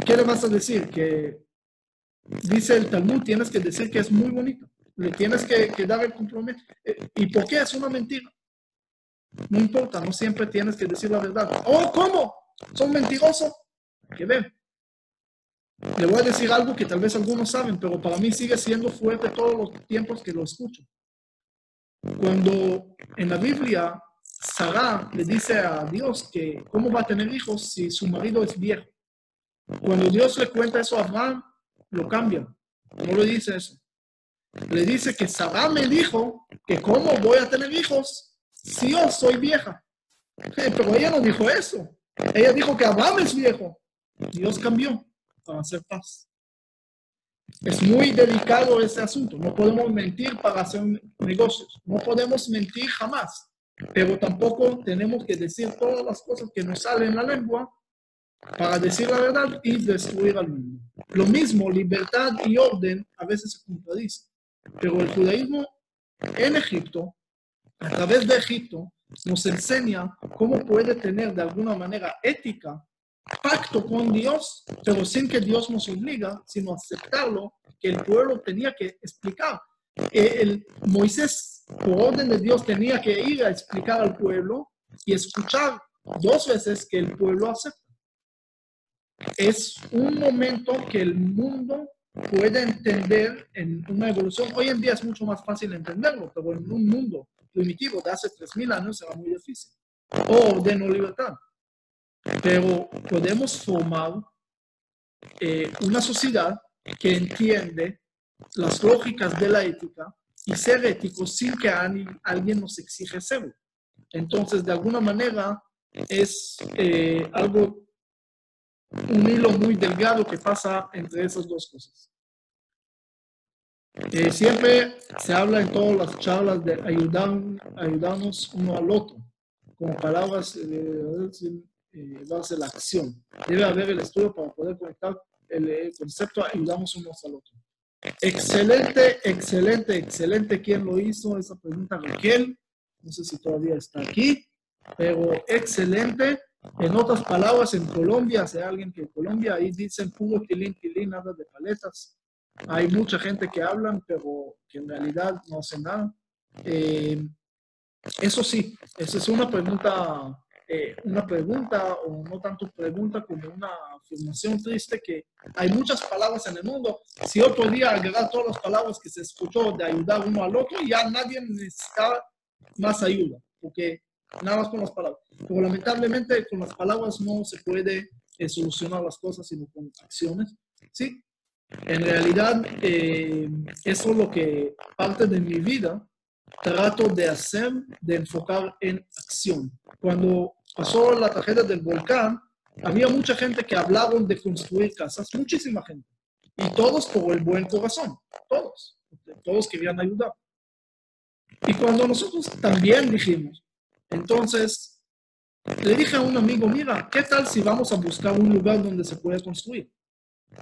¿Qué le vas a decir? Que dice el Talmud, tienes que decir que es muy bonito. Le tienes que, que dar el compromiso. Eh, ¿Y por qué? Es una mentira. No importa, no siempre tienes que decir la verdad. Oh, ¿cómo? ¿Son mentirosos? Que ver. Le voy a decir algo que tal vez algunos saben, pero para mí sigue siendo fuerte todos los tiempos que lo escucho. Cuando en la Biblia Sara le dice a Dios que cómo va a tener hijos si su marido es viejo. Cuando Dios le cuenta eso a Abraham, lo cambia. No le dice eso. Le dice que Sara me dijo que cómo voy a tener hijos si yo soy vieja. Pero ella no dijo eso. Ella dijo que Abraham es viejo. Dios cambió para hacer paz. Es muy delicado ese asunto. No podemos mentir para hacer negocios. No podemos mentir jamás. Pero tampoco tenemos que decir todas las cosas que nos salen en la lengua para decir la verdad y destruir al mundo. Lo mismo, libertad y orden a veces se contradicen. Pero el judaísmo en Egipto, a través de Egipto, nos enseña cómo puede tener de alguna manera ética pacto con Dios, pero sin que Dios nos obliga, sino aceptarlo, que el pueblo tenía que explicar. Que el Moisés, por orden de Dios, tenía que ir a explicar al pueblo y escuchar dos veces que el pueblo acepta. Es un momento que el mundo puede entender en una evolución. Hoy en día es mucho más fácil entenderlo, pero en un mundo primitivo de hace 3.000 años era muy difícil. o libertad. Pero podemos formar eh, una sociedad que entiende las lógicas de la ética y ser éticos sin que alguien nos exige serlo. Entonces, de alguna manera, es eh, algo, un hilo muy delgado que pasa entre esas dos cosas. Eh, siempre se habla en todas las charlas de ayudar, ayudarnos uno al otro, con palabras, eh, darse la acción. Debe haber el estudio para poder conectar el, concepto ayudamos unos al otro. Excelente, excelente, excelente. ¿Quién lo hizo? Esa pregunta, Raquel. No sé si todavía está aquí, pero excelente. En otras palabras, en Colombia, si hay alguien que en Colombia, ahí dicen puro tilín, tilín, nada de paletas. Hay mucha gente que hablan, pero que en realidad no hacen nada. Eh, eso sí, esa es una pregunta, eh, una pregunta, o no tanto pregunta como una afirmación triste, que hay muchas palabras en el mundo. Si yo podía agregar todas las palabras que se escuchó de ayudar uno al otro, ya nadie necesitaba más ayuda, porque nada más con las palabras. Pero lamentablemente con las palabras no se puede eh, solucionar las cosas, sino con acciones. Sí, en realidad, eh, eso es lo que parte de mi vida trato de hacer, de enfocar en acción. Cuando pasó la tragedia del volcán, había mucha gente que hablaban de construir casas, muchísima gente. Y todos por el buen corazón, todos, todos querían ayudar. Y cuando nosotros también dijimos, entonces, le dije a un amigo, mira, ¿qué tal si vamos a buscar un lugar donde se puede construir?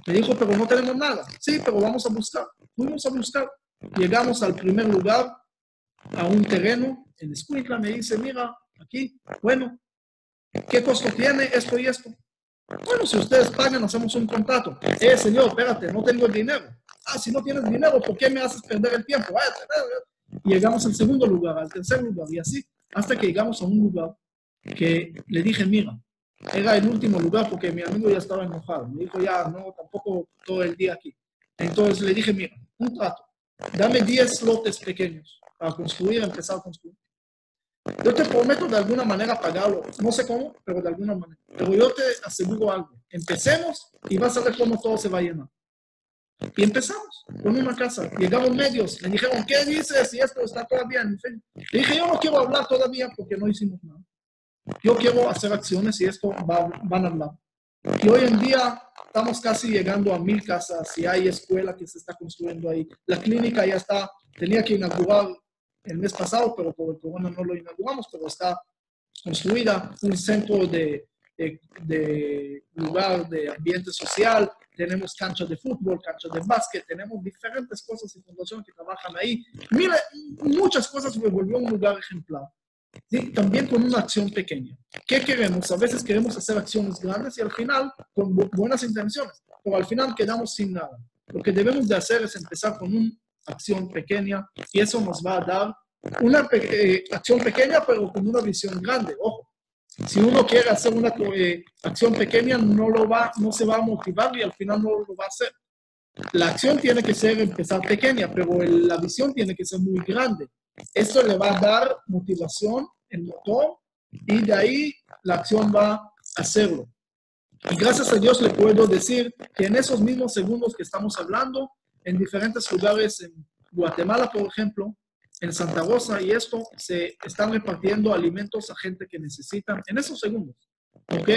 Me dijo, pero no tenemos nada. Sí, pero vamos a buscar. Fuimos a buscar. Llegamos al primer lugar, a un terreno. En Escuintla me dice, mira, aquí, bueno, ¿qué costo tiene esto y esto? Bueno, si ustedes pagan, hacemos un contrato. Eh, señor, espérate, no tengo el dinero. Ah, si no tienes dinero, ¿por qué me haces perder el tiempo? Y llegamos al segundo lugar, al tercer lugar, y así, hasta que llegamos a un lugar que le dije, mira, era el último lugar porque mi amigo ya estaba enojado. Me dijo, ya, no, tampoco todo el día aquí. Entonces le dije, mira, un trato. Dame 10 lotes pequeños para construir, empezar a construir. Yo te prometo de alguna manera pagarlo. No sé cómo, pero de alguna manera. Pero yo te aseguro algo. Empecemos y vas a ver cómo todo se va a llenar. Y empezamos con una casa. Llegamos medios. Me dijeron, ¿qué dices? Y esto está todavía en fin. Le dije, yo no quiero hablar todavía porque no hicimos nada. Yo quiero hacer acciones y esto va, van a hablar. Y hoy en día estamos casi llegando a mil casas y hay escuela que se está construyendo ahí. La clínica ya está, tenía que inaugurar el mes pasado, pero por el corona no lo inauguramos, pero está construida un centro de, de, lugar de ambiente social, tenemos canchas de fútbol, canchas de básquet, tenemos diferentes cosas y fundaciones que trabajan ahí. Mira, muchas cosas se volvió un lugar ejemplar. ¿sí? también con una acción pequeña. ¿Qué queremos? A veces queremos hacer acciones grandes y al final con buenas intenciones, pero al final quedamos sin nada. Lo que debemos de hacer es empezar con una acción pequeña y eso nos va a dar una eh, acción pequeña, pero con una visión grande. Ojo, si uno quiere hacer una eh, acción pequeña, no, lo va, no se va a motivar y al final no lo va a hacer. La acción tiene que ser empezar pequeña, pero la visión tiene que ser muy grande. Eso le va a dar motivación, el motor, y de ahí la acción va a hacerlo. Y gracias a Dios le puedo decir que en esos mismos segundos que estamos hablando, en diferentes lugares, en Guatemala, por ejemplo, en Santa Rosa y esto, se están repartiendo alimentos a gente que necesitan en esos segundos. ¿Ok?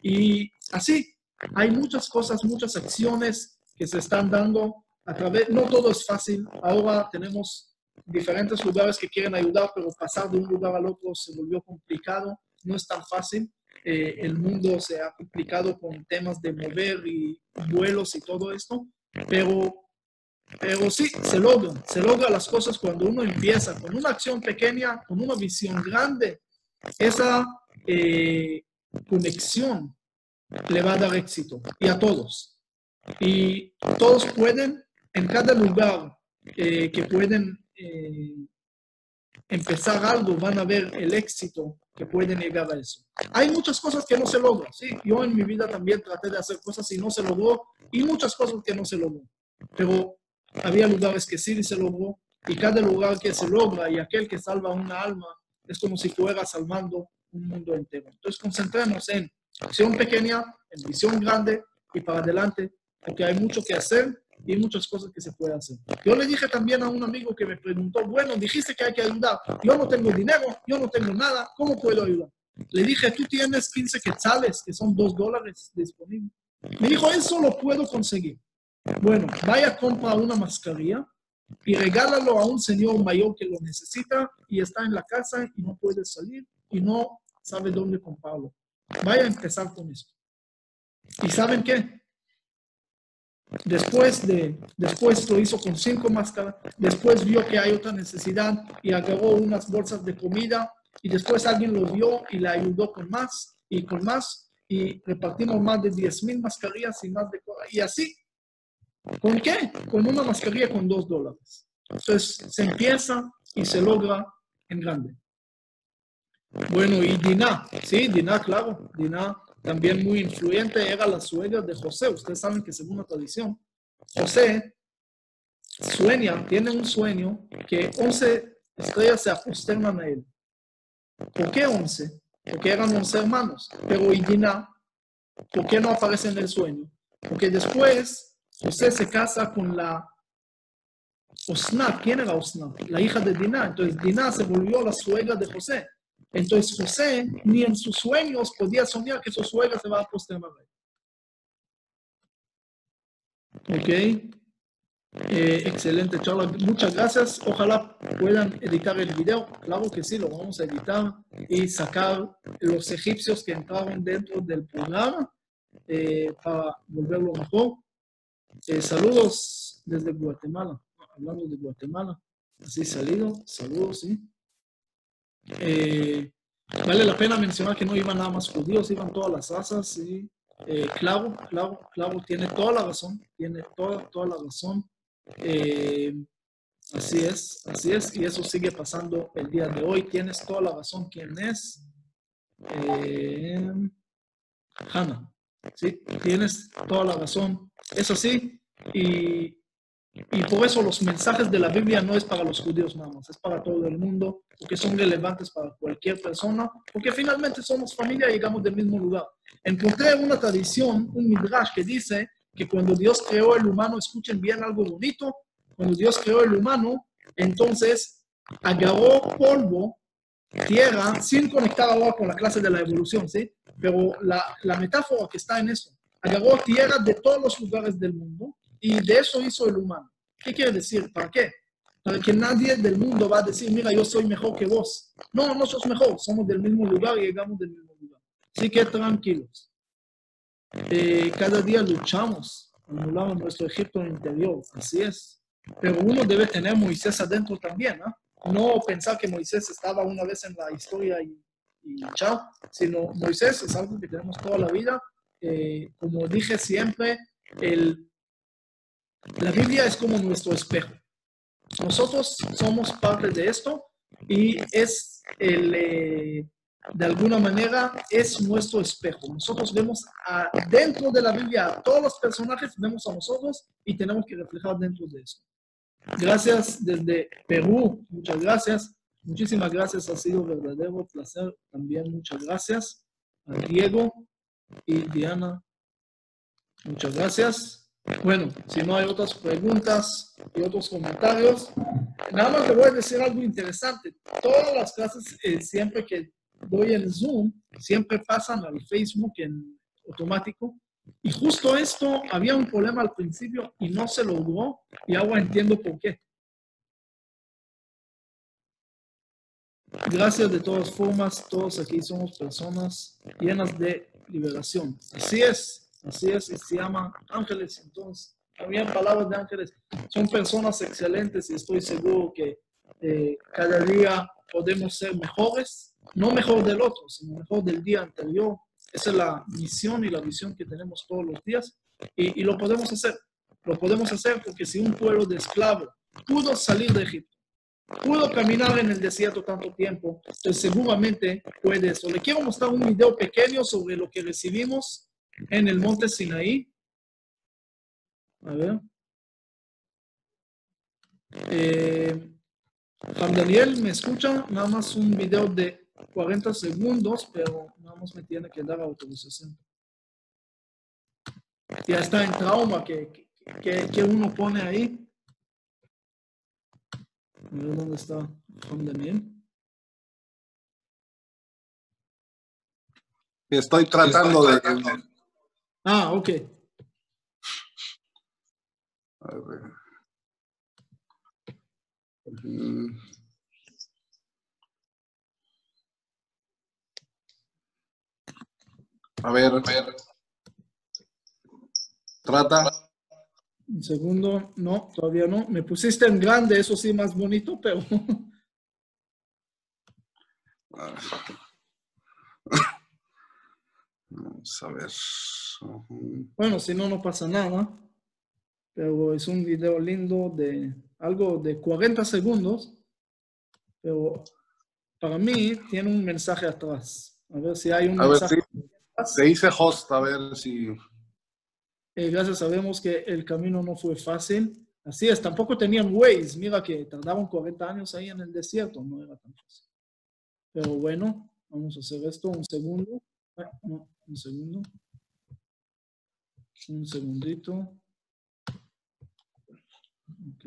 Y así, hay muchas cosas, muchas acciones que se están dando a través, no todo es fácil. Ahora tenemos diferentes lugares que quieren ayudar, pero pasar de un lugar al otro se volvió complicado, no es tan fácil. Eh, el mundo se ha complicado con temas de mover y vuelos y todo esto, pero, pero sí, se logra, se logra las cosas cuando uno empieza con una acción pequeña, con una visión grande. Esa eh, conexión le va a dar éxito y a todos. Y todos pueden, en cada lugar eh, que pueden eh, empezar algo, van a ver el éxito que pueden llegar a eso. Hay muchas cosas que no se logran, ¿sí? Yo en mi vida también traté de hacer cosas y no se logró, y muchas cosas que no se logró. Pero había lugares que sí se logró, y cada lugar que se logra y aquel que salva una alma es como si fuera salvando un mundo entero. Entonces, concentremos en visión pequeña, en visión grande y para adelante, porque hay mucho que hacer y muchas cosas que se pueden hacer. Yo le dije también a un amigo que me preguntó, bueno, dijiste que hay que ayudar. Yo no tengo dinero, yo no tengo nada, ¿cómo puedo ayudar? Le dije, tú tienes 15 quetzales, que son 2 dólares disponibles. Me dijo, eso lo puedo conseguir. Bueno, vaya, compra una mascarilla y regálalo a un señor mayor que lo necesita y está en la casa y no puede salir y no sabe dónde comprarlo. Vaya a empezar con esto. ¿Y saben qué? Después, de, después lo hizo con cinco máscaras, después vio que hay otra necesidad y agarró unas bolsas de comida y después alguien lo vio y le ayudó con más y con más y repartimos más de 10 mil mascarillas y más de y así. ¿Con qué? Con una mascarilla con dos dólares. Entonces se empieza y se logra en grande. Bueno, y Dina, sí, Dina, claro, Dina también muy influyente, era la suegra de José. Ustedes saben que según la tradición, José sueña, tiene un sueño que 11 estrellas se aposternan a él. ¿Por qué 11? Porque eran 11 hermanos. Pero y Dina, ¿por qué no aparece en el sueño? Porque después José se casa con la Osna. ¿Quién era Osna? La hija de Dina. Entonces Dina se volvió la suegra de José. Entonces José ni en sus sueños podía soñar que su suegra se va a posternar. Ok. Eh, excelente charla. Muchas gracias. Ojalá puedan editar el video. Claro que sí, lo vamos a editar y sacar los egipcios que entraron dentro del programa eh, para volverlo mejor. Eh, saludos desde Guatemala. Hablando de Guatemala. Así salido. Saludos, sí. Eh, vale la pena mencionar que no iban nada más judíos, iban todas las razas. Y, eh, claro, claro, claro, tiene toda la razón, tiene toda, toda la razón. Eh, así es, así es, y eso sigue pasando el día de hoy. Tienes toda la razón. ¿Quién es? Sí, tienes toda la razón. Eso sí, y y por eso los mensajes de la Biblia no es para los judíos nada más, es para todo el mundo, porque son relevantes para cualquier persona, porque finalmente somos familia y llegamos del mismo lugar. Encontré una tradición, un midrash que dice que cuando Dios creó el humano, escuchen bien algo bonito, cuando Dios creó el humano, entonces agarró polvo, tierra, sin conectar ahora con la clase de la evolución, ¿sí? Pero la, la metáfora que está en eso, agarró tierra de todos los lugares del mundo y de eso hizo el humano. ¿Qué quiere decir? ¿Para qué? Para que nadie del mundo va a decir, mira, yo soy mejor que vos. No, no sos mejor, somos del mismo lugar y llegamos del mismo lugar. Así que tranquilos. Eh, cada día luchamos, anulamos nuestro Egipto interior, así es. Pero uno debe tener Moisés adentro también, ¿no? No pensar que Moisés estaba una vez en la historia y, y chao, sino Moisés es algo que tenemos toda la vida. Eh, como dije siempre, el la Biblia es como nuestro espejo. Nosotros somos parte de esto y es el, eh, de alguna manera, es nuestro espejo. Nosotros vemos dentro de la Biblia a todos los personajes, vemos a nosotros y tenemos que reflejar dentro de eso. Gracias desde Perú, muchas gracias. Muchísimas gracias, ha sido verdadero placer también. Muchas gracias a Diego y Diana. Muchas gracias. Bueno, si no hay otras preguntas y otros comentarios, nada más le voy a decir algo interesante. Todas las clases, eh, siempre que doy el Zoom, siempre pasan al Facebook en automático. Y justo esto, había un problema al principio y no se logró y ahora entiendo por qué. Gracias de todas formas, todos aquí somos personas llenas de liberación. Así es. Así es, se llaman ángeles. Entonces, también palabras de ángeles. Son personas excelentes y estoy seguro que eh, cada día podemos ser mejores, no mejor del otro, sino mejor del día anterior. Esa es la misión y la visión que tenemos todos los días y, y lo podemos hacer. Lo podemos hacer porque si un pueblo de esclavo pudo salir de Egipto, pudo caminar en el desierto tanto tiempo, entonces seguramente puede eso. Le quiero mostrar un video pequeño sobre lo que recibimos en el monte Sinaí. A ver. Eh, Daniel, ¿me escucha? Nada más un video de 40 segundos, pero nada más me tiene que dar autorización. Ya está en trauma que, que, que uno pone ahí. A ver dónde está Juan Daniel. Estoy tratando de... Ah, ok. A ver. Mm. A ver, a ver. Trata. Un segundo. No, todavía no. Me pusiste en grande, eso sí, más bonito, pero Vamos a ver. Bueno, si no, no pasa nada. Pero es un video lindo de algo de 40 segundos. Pero para mí tiene un mensaje atrás. A ver si hay un A ver, mensaje sí. atrás. Se dice host, a ver si. Eh, gracias, sabemos que el camino no fue fácil. Así es, tampoco tenían Waze. Mira que tardaron 40 años ahí en el desierto, no era tan fácil. Pero bueno, vamos a hacer esto un segundo. Ah, un segundo. Un segundito. Ok.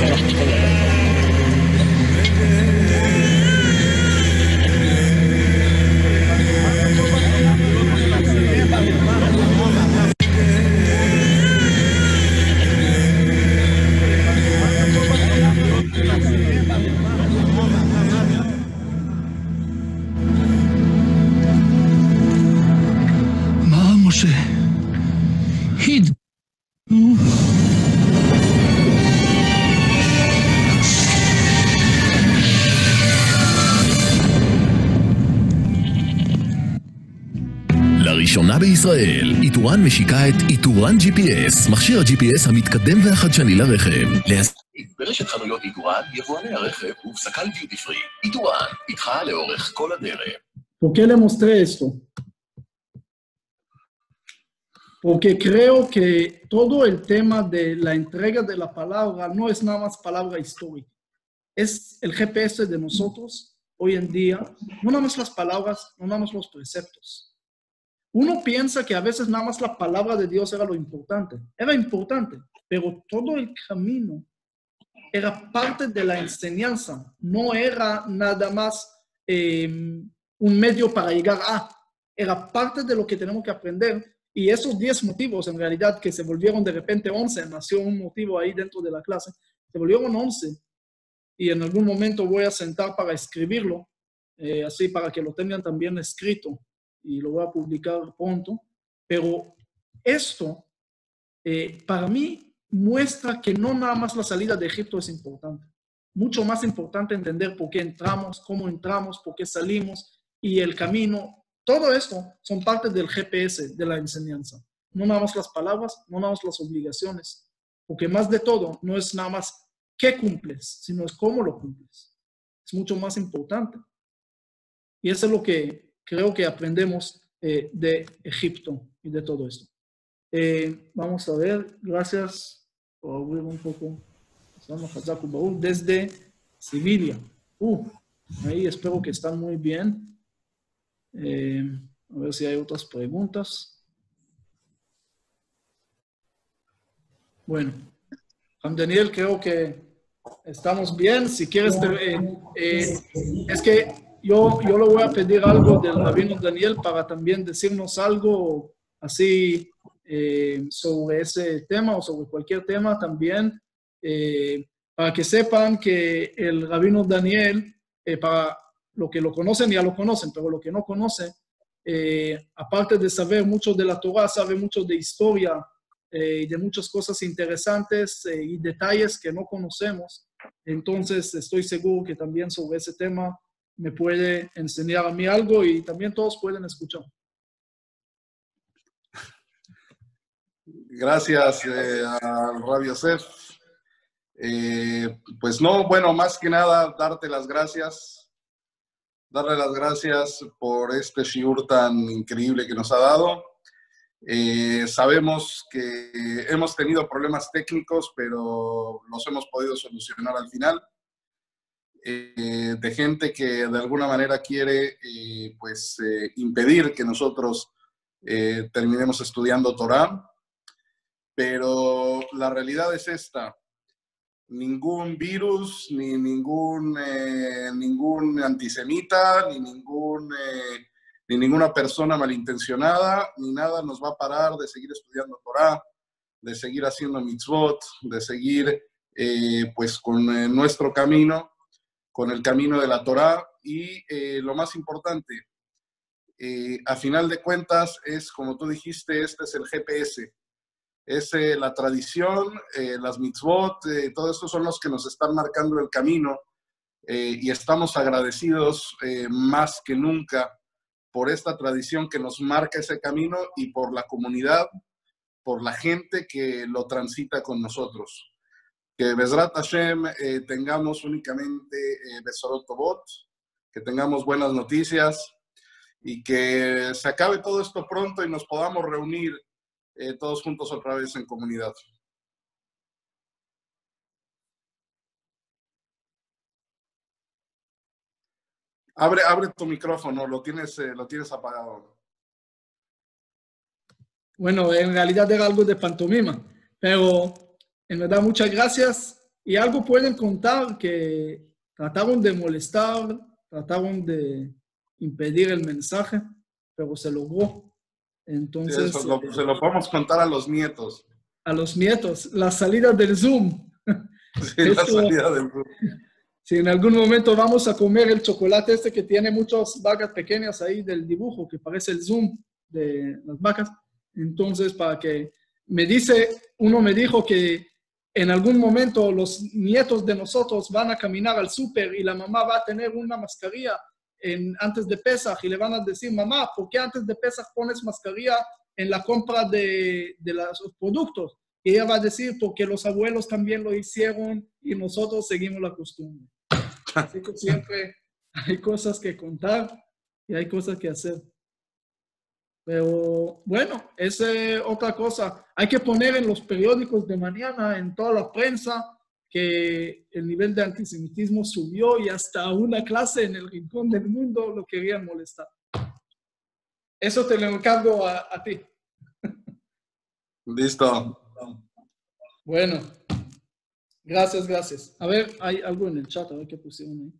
מה, בישראל, איתורן משיקה את איתורן GPS, מכשיר ה-GPS המתקדם והחדשני לרכב. להזמין ברשת חנויות איתורן, יבואני הרכב ובסקל דיוטי פרי. איתורן, איתך לאורך כל הדרך. ¿Por qué le mostré esto? Porque creo que todo el tema de la entrega de la palabra no es nada más palabra histórica. Es el GPS de nosotros hoy en día, no nada más las palabras, no nada más los preceptos. Uno piensa que a veces nada más la palabra de Dios era lo importante. Era importante, pero todo el camino era parte de la enseñanza, no era nada más eh, un medio para llegar a, era parte de lo que tenemos que aprender. Y esos 10 motivos, en realidad, que se volvieron de repente 11, nació un motivo ahí dentro de la clase, se volvieron 11. Y en algún momento voy a sentar para escribirlo, eh, así para que lo tengan también escrito y lo voy a publicar pronto. Pero esto, eh, para mí, muestra que no nada más la salida de Egipto es importante. Mucho más importante entender por qué entramos, cómo entramos, por qué salimos y el camino. Todo esto son parte del GPS de la enseñanza. No nada más las palabras, no nada más las obligaciones. Porque más de todo, no es nada más qué cumples, sino es cómo lo cumples. Es mucho más importante. Y eso es lo que creo que aprendemos eh, de Egipto y de todo esto. Eh, vamos a ver, gracias por abrir un poco. Desde Sevilla. Uh, ahí espero que están muy bien. Eh, a ver si hay otras preguntas. Bueno, Daniel, creo que estamos bien. Si quieres, eh, es que yo, yo le voy a pedir algo del rabino Daniel para también decirnos algo así eh, sobre ese tema o sobre cualquier tema también, eh, para que sepan que el rabino Daniel, eh, para lo que lo conocen ya lo conocen, pero lo que no conocen, eh, aparte de saber mucho de la Torah, sabe mucho de historia eh, y de muchas cosas interesantes eh, y detalles que no conocemos. Entonces, estoy seguro que también sobre ese tema me puede enseñar a mí algo y también todos pueden escuchar. Gracias eh, al Rabio Yosef. Eh, pues no, bueno, más que nada, darte las gracias darle las gracias por este shiur tan increíble que nos ha dado. Eh, sabemos que hemos tenido problemas técnicos, pero los hemos podido solucionar al final. Eh, de gente que de alguna manera quiere eh, pues, impedir que nosotros terminemos estudiando Torah. Pero la realidad es esta ningún virus, ni ningún, eh, ningún antisemita, ni, ningún, eh, ni ninguna persona malintencionada, ni nada nos va a parar de seguir estudiando Torah, de seguir haciendo mitzvot, de seguir eh, pues con nuestro camino, con el camino de la Torah y lo más importante, a final de cuentas es, como tú dijiste, este es el GPS es eh, la tradición, eh, las mitzvot, eh, todo esto son los que nos están marcando el camino y estamos agradecidos más que nunca por esta tradición que nos marca ese camino y por la comunidad, por la gente que lo transita con nosotros. Que Besrat Hashem tengamos únicamente Besorot Tobot, que tengamos buenas noticias y que se acabe todo esto pronto y nos podamos reunir eh, todos juntos otra vez en comunidad. Abre, abre tu micrófono, lo tienes, eh, lo tienes apagado. Bueno, en realidad era algo de pantomima, pero en verdad muchas gracias. Y algo pueden contar que trataron de molestar, trataron de impedir el mensaje, pero se logró. Entonces. Eh, se lo podemos contar a los nietos. A los nietos. La salida del Zoom. Sí, la salida del Zoom. Si en algún momento vamos a comer el chocolate este que tiene muchas vacas pequeñas ahí del dibujo, que parece el Zoom de las vacas, entonces para que me dice, uno me dijo que en algún momento los nietos de nosotros van a caminar al súper y la mamá va a tener una mascarilla antes de Pesach y le van a decir, mamá, ¿por qué antes de Pesach pones mascarilla en la compra de, de los productos? Y ella va a decir, porque los abuelos también lo hicieron y nosotros seguimos la costumbre. Así que siempre hay cosas que contar y hay cosas que hacer. Pero bueno, es otra cosa. Hay que poner en los periódicos de mañana, en toda la prensa, que el nivel de antisemitismo subió y hasta una clase en el rincón del mundo lo querían molestar. Eso te lo encargo a, ti. Listo. Bueno, gracias, gracias. A ver, hay algo en el chat, a ver qué pusieron ahí.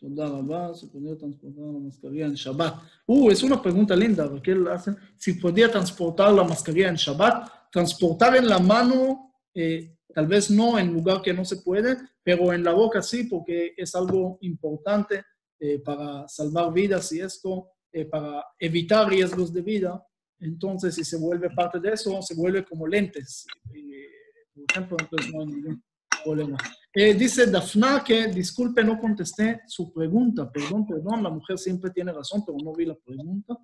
Se podía transportar la mascarilla en Shabbat. Uh, es una pregunta linda, porque él hace, si podía transportar la mascarilla en Shabbat, transportar en la mano, eh, tal vez no en lugar que no se puede, pero en la boca sí, porque es algo importante eh, para salvar vidas y esto, eh, para evitar riesgos de vida. Entonces, si se vuelve parte de eso, se vuelve como lentes. por ejemplo, entonces no hay ningún problema. Eh, dice Dafna que, disculpe, no contesté su pregunta. Perdón, perdón, la mujer siempre tiene razón, pero no vi la pregunta.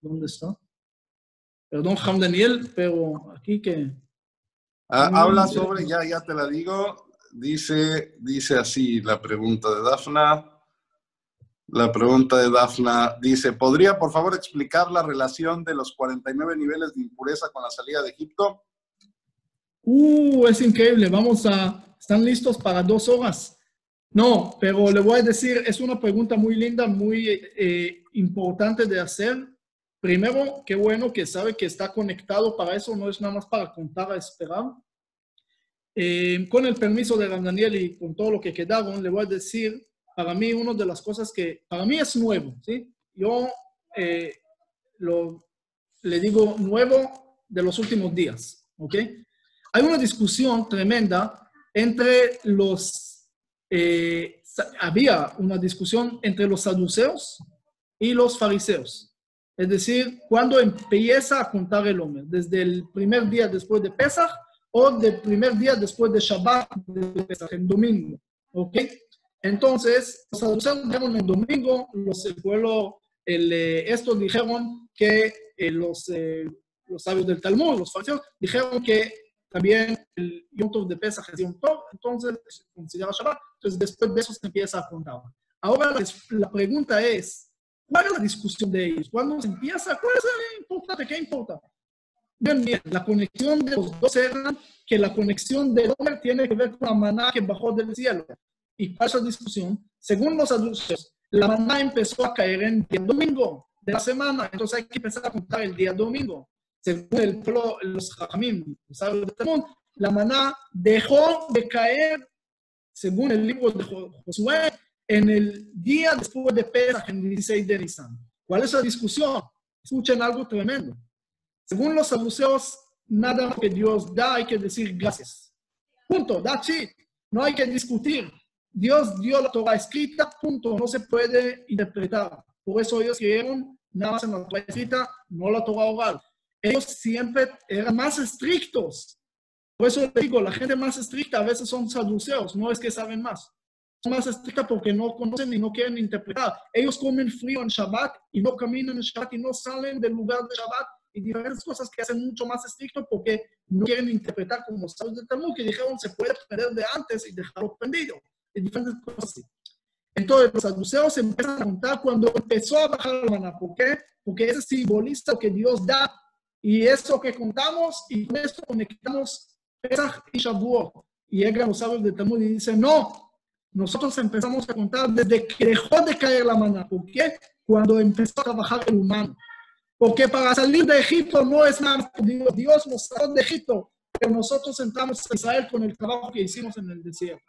¿Dónde está? Perdón, Ham Daniel, pero aquí que... Ah, habla sobre, ya, ya te la digo, dice, dice así la pregunta de Dafna. La pregunta de Dafna dice, ¿podría por favor explicar la relación de los 49 niveles de impureza con la salida de Egipto? Uh, es increíble. Vamos a, ¿Están listos para dos horas? No, pero le voy a decir, es una pregunta muy linda, muy eh, importante de hacer. Primero, qué bueno que sabe que está conectado para eso, no es nada más para contar a esperar. Eh, con el permiso de Daniel y con todo lo que quedaron, le voy a decir, para mí, una de las cosas que, para mí es nuevo, ¿sí? Yo eh, le digo nuevo de los últimos días, ¿ok? Hay una discusión tremenda entre los, eh, había una discusión entre los saduceos y los fariseos. Es decir, cuando empieza a contar el hombre, desde el primer día después de Pesach o del primer día después de Shabbat, de Pesach, el domingo. ¿Ok? Entonces, los saduceos dijeron el domingo, los, el pueblo, el, eh, estos dijeron que eh, los, los sabios del Talmud, los fariseos, dijeron que también el Yom de Pesach es Yom Tov, entonces se considera Shabbat, entonces después de eso se empieza a contar. Ahora la pregunta es, ¿cuál es la discusión de ellos? ¿Cuándo se empieza? ¿Cuál es lo importante? ¿Qué importa? Bien, bien, la conexión de los dos era que la conexión del hombre tiene que ver con la maná que bajó del cielo. ¿Y cuál es la discusión? Según los adultos, la maná empezó a caer en el domingo de la semana, entonces hay que empezar a contar el día domingo. Según el, los Jajamim, la maná dejó de caer, según el libro de Josué, en el día después de Pesach, en el 16 de Nisan. ¿Cuál es la discusión? Escuchen algo tremendo. Según los saduceos, nada más que Dios da, hay que decir gracias. Punto, that's it. No hay que discutir. Dios dio la Torah escrita, punto. No se puede interpretar. Por eso ellos creyeron nada más en la Torah escrita, no la Torah oral. Ellos siempre eran más estrictos. Por eso digo, la gente más estricta a veces son saduceos, no es que saben más. Son más estrictas porque no conocen y no quieren interpretar. Ellos comen frío en Shabbat y no caminan en Shabbat y no salen del lugar de Shabbat y diferentes cosas que hacen mucho más estricto porque no quieren interpretar como sabes de Talmud, que dijeron se puede aprender de antes y dejarlo prendido. Y diferentes cosas así. Entonces, los saduceos empiezan a contar cuando empezó a bajar la maná. ¿Por qué? Porque ese simboliza lo que Dios da y eso que contamos y con esto conectamos Pesach y Shavuot. Y llegan los sabios de Talmud y dicen, no, nosotros empezamos a contar desde que dejó de caer la maná. ¿Por qué? Cuando empezó a trabajar el humano. Porque para salir de Egipto no es nada Dios, Dios nos sacó de Egipto, pero nosotros entramos a Israel con el trabajo que hicimos en el desierto.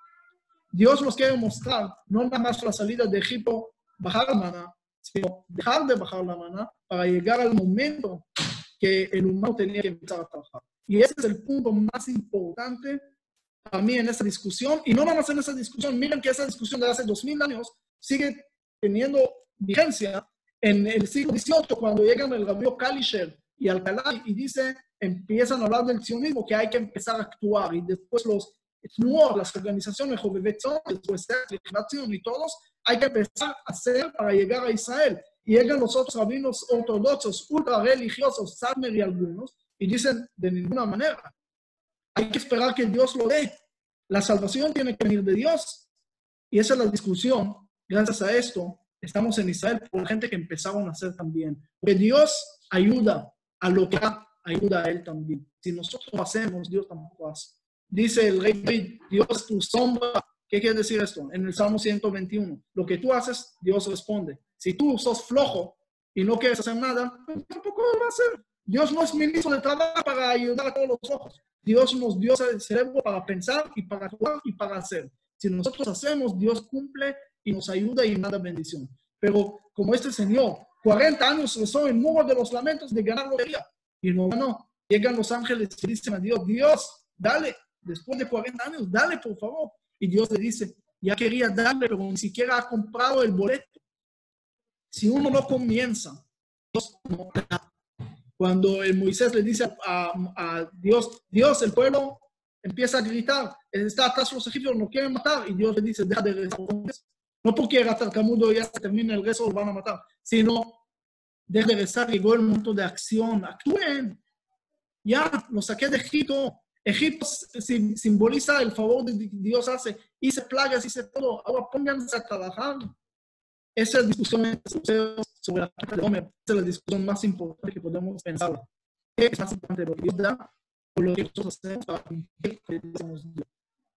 Dios nos quiere mostrar no nada más la salida de Egipto, bajar la maná, sino dejar de bajar la maná para llegar al momento que el humano tenía que empezar a trabajar. Y ese es el punto más importante para mí en esta discusión. Y no nada más en esa discusión, miren que esa discusión de hace dos mil años sigue teniendo vigencia en el siglo XVIII, cuando llegan el Rabio Kalischer y Alcalá y dice, empiezan a hablar del sionismo, que hay que empezar a actuar. Y después los las organizaciones, después y todos, hay que empezar a hacer para llegar a Israel. Y llegan los otros rabinos ortodoxos, ultra religiosos, Sadmer y algunos, y dicen, de ninguna manera. Hay que esperar que Dios lo dé. La salvación tiene que venir de Dios. Y esa es la discusión. Gracias a esto, estamos en Israel por gente que empezaron a hacer también. Porque Dios ayuda a lo que ayuda a Él también. Si nosotros lo hacemos, Dios tampoco hace. Dice el rey David, Dios tu sombra. ¿Qué quiere decir esto? En el Salmo 121, lo que tú haces, Dios responde. Si tú sos flojo y no quieres hacer nada, pues tampoco lo va a hacer. Dios no es ministro de trabajo para ayudar a todos los ojos. Dios nos dio el cerebro para pensar y para actuar y para hacer. Si nosotros hacemos, Dios cumple y nos ayuda y nada bendición. Pero como este señor, 40 años rezó en muro de los lamentos de ganar lotería y no ganó. Llegan los ángeles y dicen a Dios, Dios, dale, después de 40 años, dale por favor. Y Dios le dice, ya quería darle, pero ni siquiera ha comprado el boleto. Si uno no comienza, Dios no. Cuando el Moisés le dice a, Dios, Dios, el pueblo empieza a gritar, está atrás los egipcios, no quieren matar, y Dios le dice, deja de responder. No porque era tartamudo ya se termina el rezo, lo van a matar, sino deja de rezar, llegó el momento de acción, actúen. Ya, lo saqué de Egipto. Egipto simboliza el favor que Dios hace. Hice plagas, hice todo. Ahora pónganse a trabajar. Esa es la discusión sobre la parte del hombre. Esa es la discusión más importante que podemos pensar. ¿Qué es más importante, lo que Dios da o lo que nosotros hacemos para cumplir lo que Dios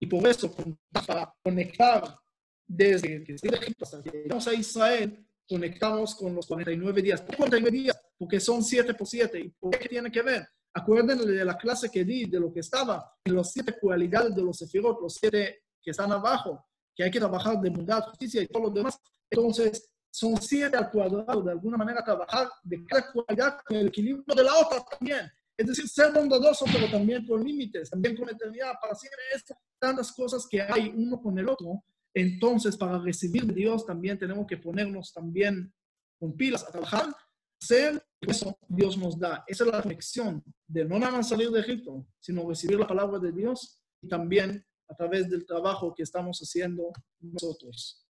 Y por eso, para conectar desde que de hasta que llegamos a Israel, conectamos con los 49 días. ¿Por 49 días? Porque son 7 por 7. ¿Y por qué tiene que ver? Acuérdense de la clase que di, de lo que estaba en los siete cualidades de los sefirot, los siete que están abajo, que hay que trabajar de bondad, justicia y todo lo demás. Entonces, son siete al cuadrado, de alguna manera trabajar de cada cualidad con el equilibrio de la otra también. Es decir, ser bondadoso, pero también con límites, también con eternidad, para hacer esto, tantas cosas que hay uno con el otro. Entonces, para recibir de Dios también tenemos que ponernos también con pilas a trabajar, hacer, eso Dios nos da. Esa es la conexión de no nada más salir de Egipto, sino recibir la palabra de Dios y también a través del trabajo que estamos haciendo nosotros.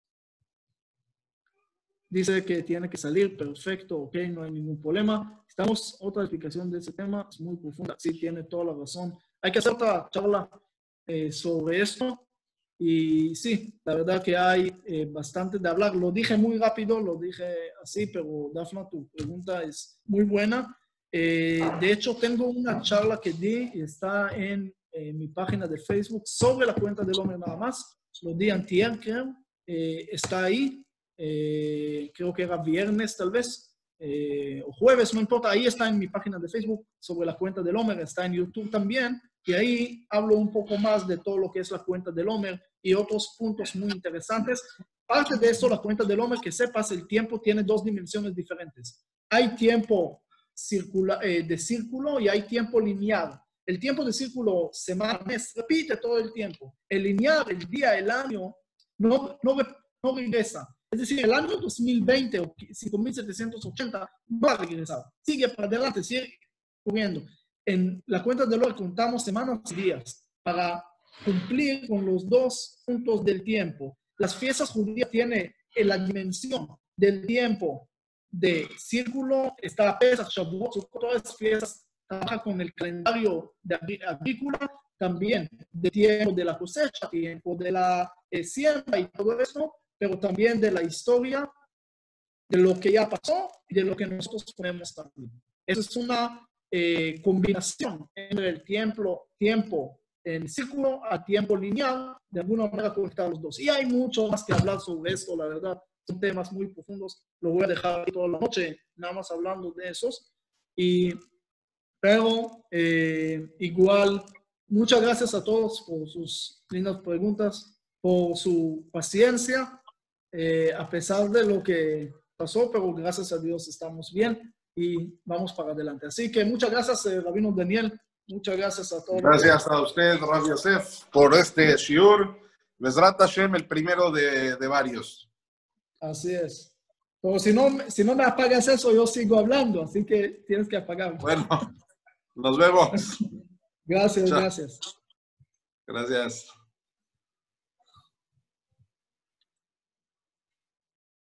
Dice que tiene que salir, perfecto, ok, no hay ningún problema. Estamos, otra explicación de ese tema, es muy profunda, sí, tiene toda la razón. hay que hacer otra charla eh, sobre esto. Y sí, la verdad que hay eh, bastante de hablar. Lo dije muy rápido, lo dije así, pero Dafna, tu pregunta es muy buena. Eh, de hecho, tengo una charla que di y está en, mi página de Facebook sobre la cuenta del hombre nada más. Lo di antier, creo. está ahí. Creo que era viernes, tal vez. o jueves, no importa. Ahí está en mi página de Facebook sobre la cuenta del hombre. Está en YouTube también. Y ahí hablo un poco más de todo lo que es la cuenta del Homer y otros puntos muy interesantes. Parte de eso, la cuenta del Homer, que sepas, el tiempo tiene dos dimensiones diferentes. Hay tiempo eh, de círculo y hay tiempo lineal. El tiempo de círculo, semana, mes, repite todo el tiempo. El lineal, el día, el año, no, no, no regresa. Es decir, el año 2020 o 5780 va a regresar. Sigue para adelante, sigue corriendo en la cuenta de LOL contamos semanas y días para cumplir con los dos puntos del tiempo. Las fiestas judías tienen la dimensión del tiempo de círculo, está Pesach, Shavuot, todas las fiestas trabajan con el calendario de agrícola, también de tiempo de la cosecha, tiempo de la eh, siembra y todo eso, pero también de la historia, de lo que ya pasó y de lo que nosotros podemos también. Esa es una eh, combinación entre el tiempo, tiempo en círculo a tiempo lineal, de alguna manera conectar los dos. Y hay mucho más que hablar sobre esto, la verdad. Son temas muy profundos. Lo voy a dejar toda la noche, nada más hablando de esos. Y, pero eh, igual, muchas gracias a todos por sus lindas preguntas, por su paciencia, eh, a pesar de lo que pasó, pero gracias a Dios estamos bien y vamos para adelante. Así que muchas gracias, eh, Rabino Daniel. Muchas gracias a todos. Gracias a usted, Rabbi Yosef, por este shiur. Mesrat Hashem, el primero de, de, varios. Así es. Pero si no, si no me apagas eso, yo sigo hablando, así que tienes que apagar. Bueno, nos vemos. gracias, gracias. Gracias.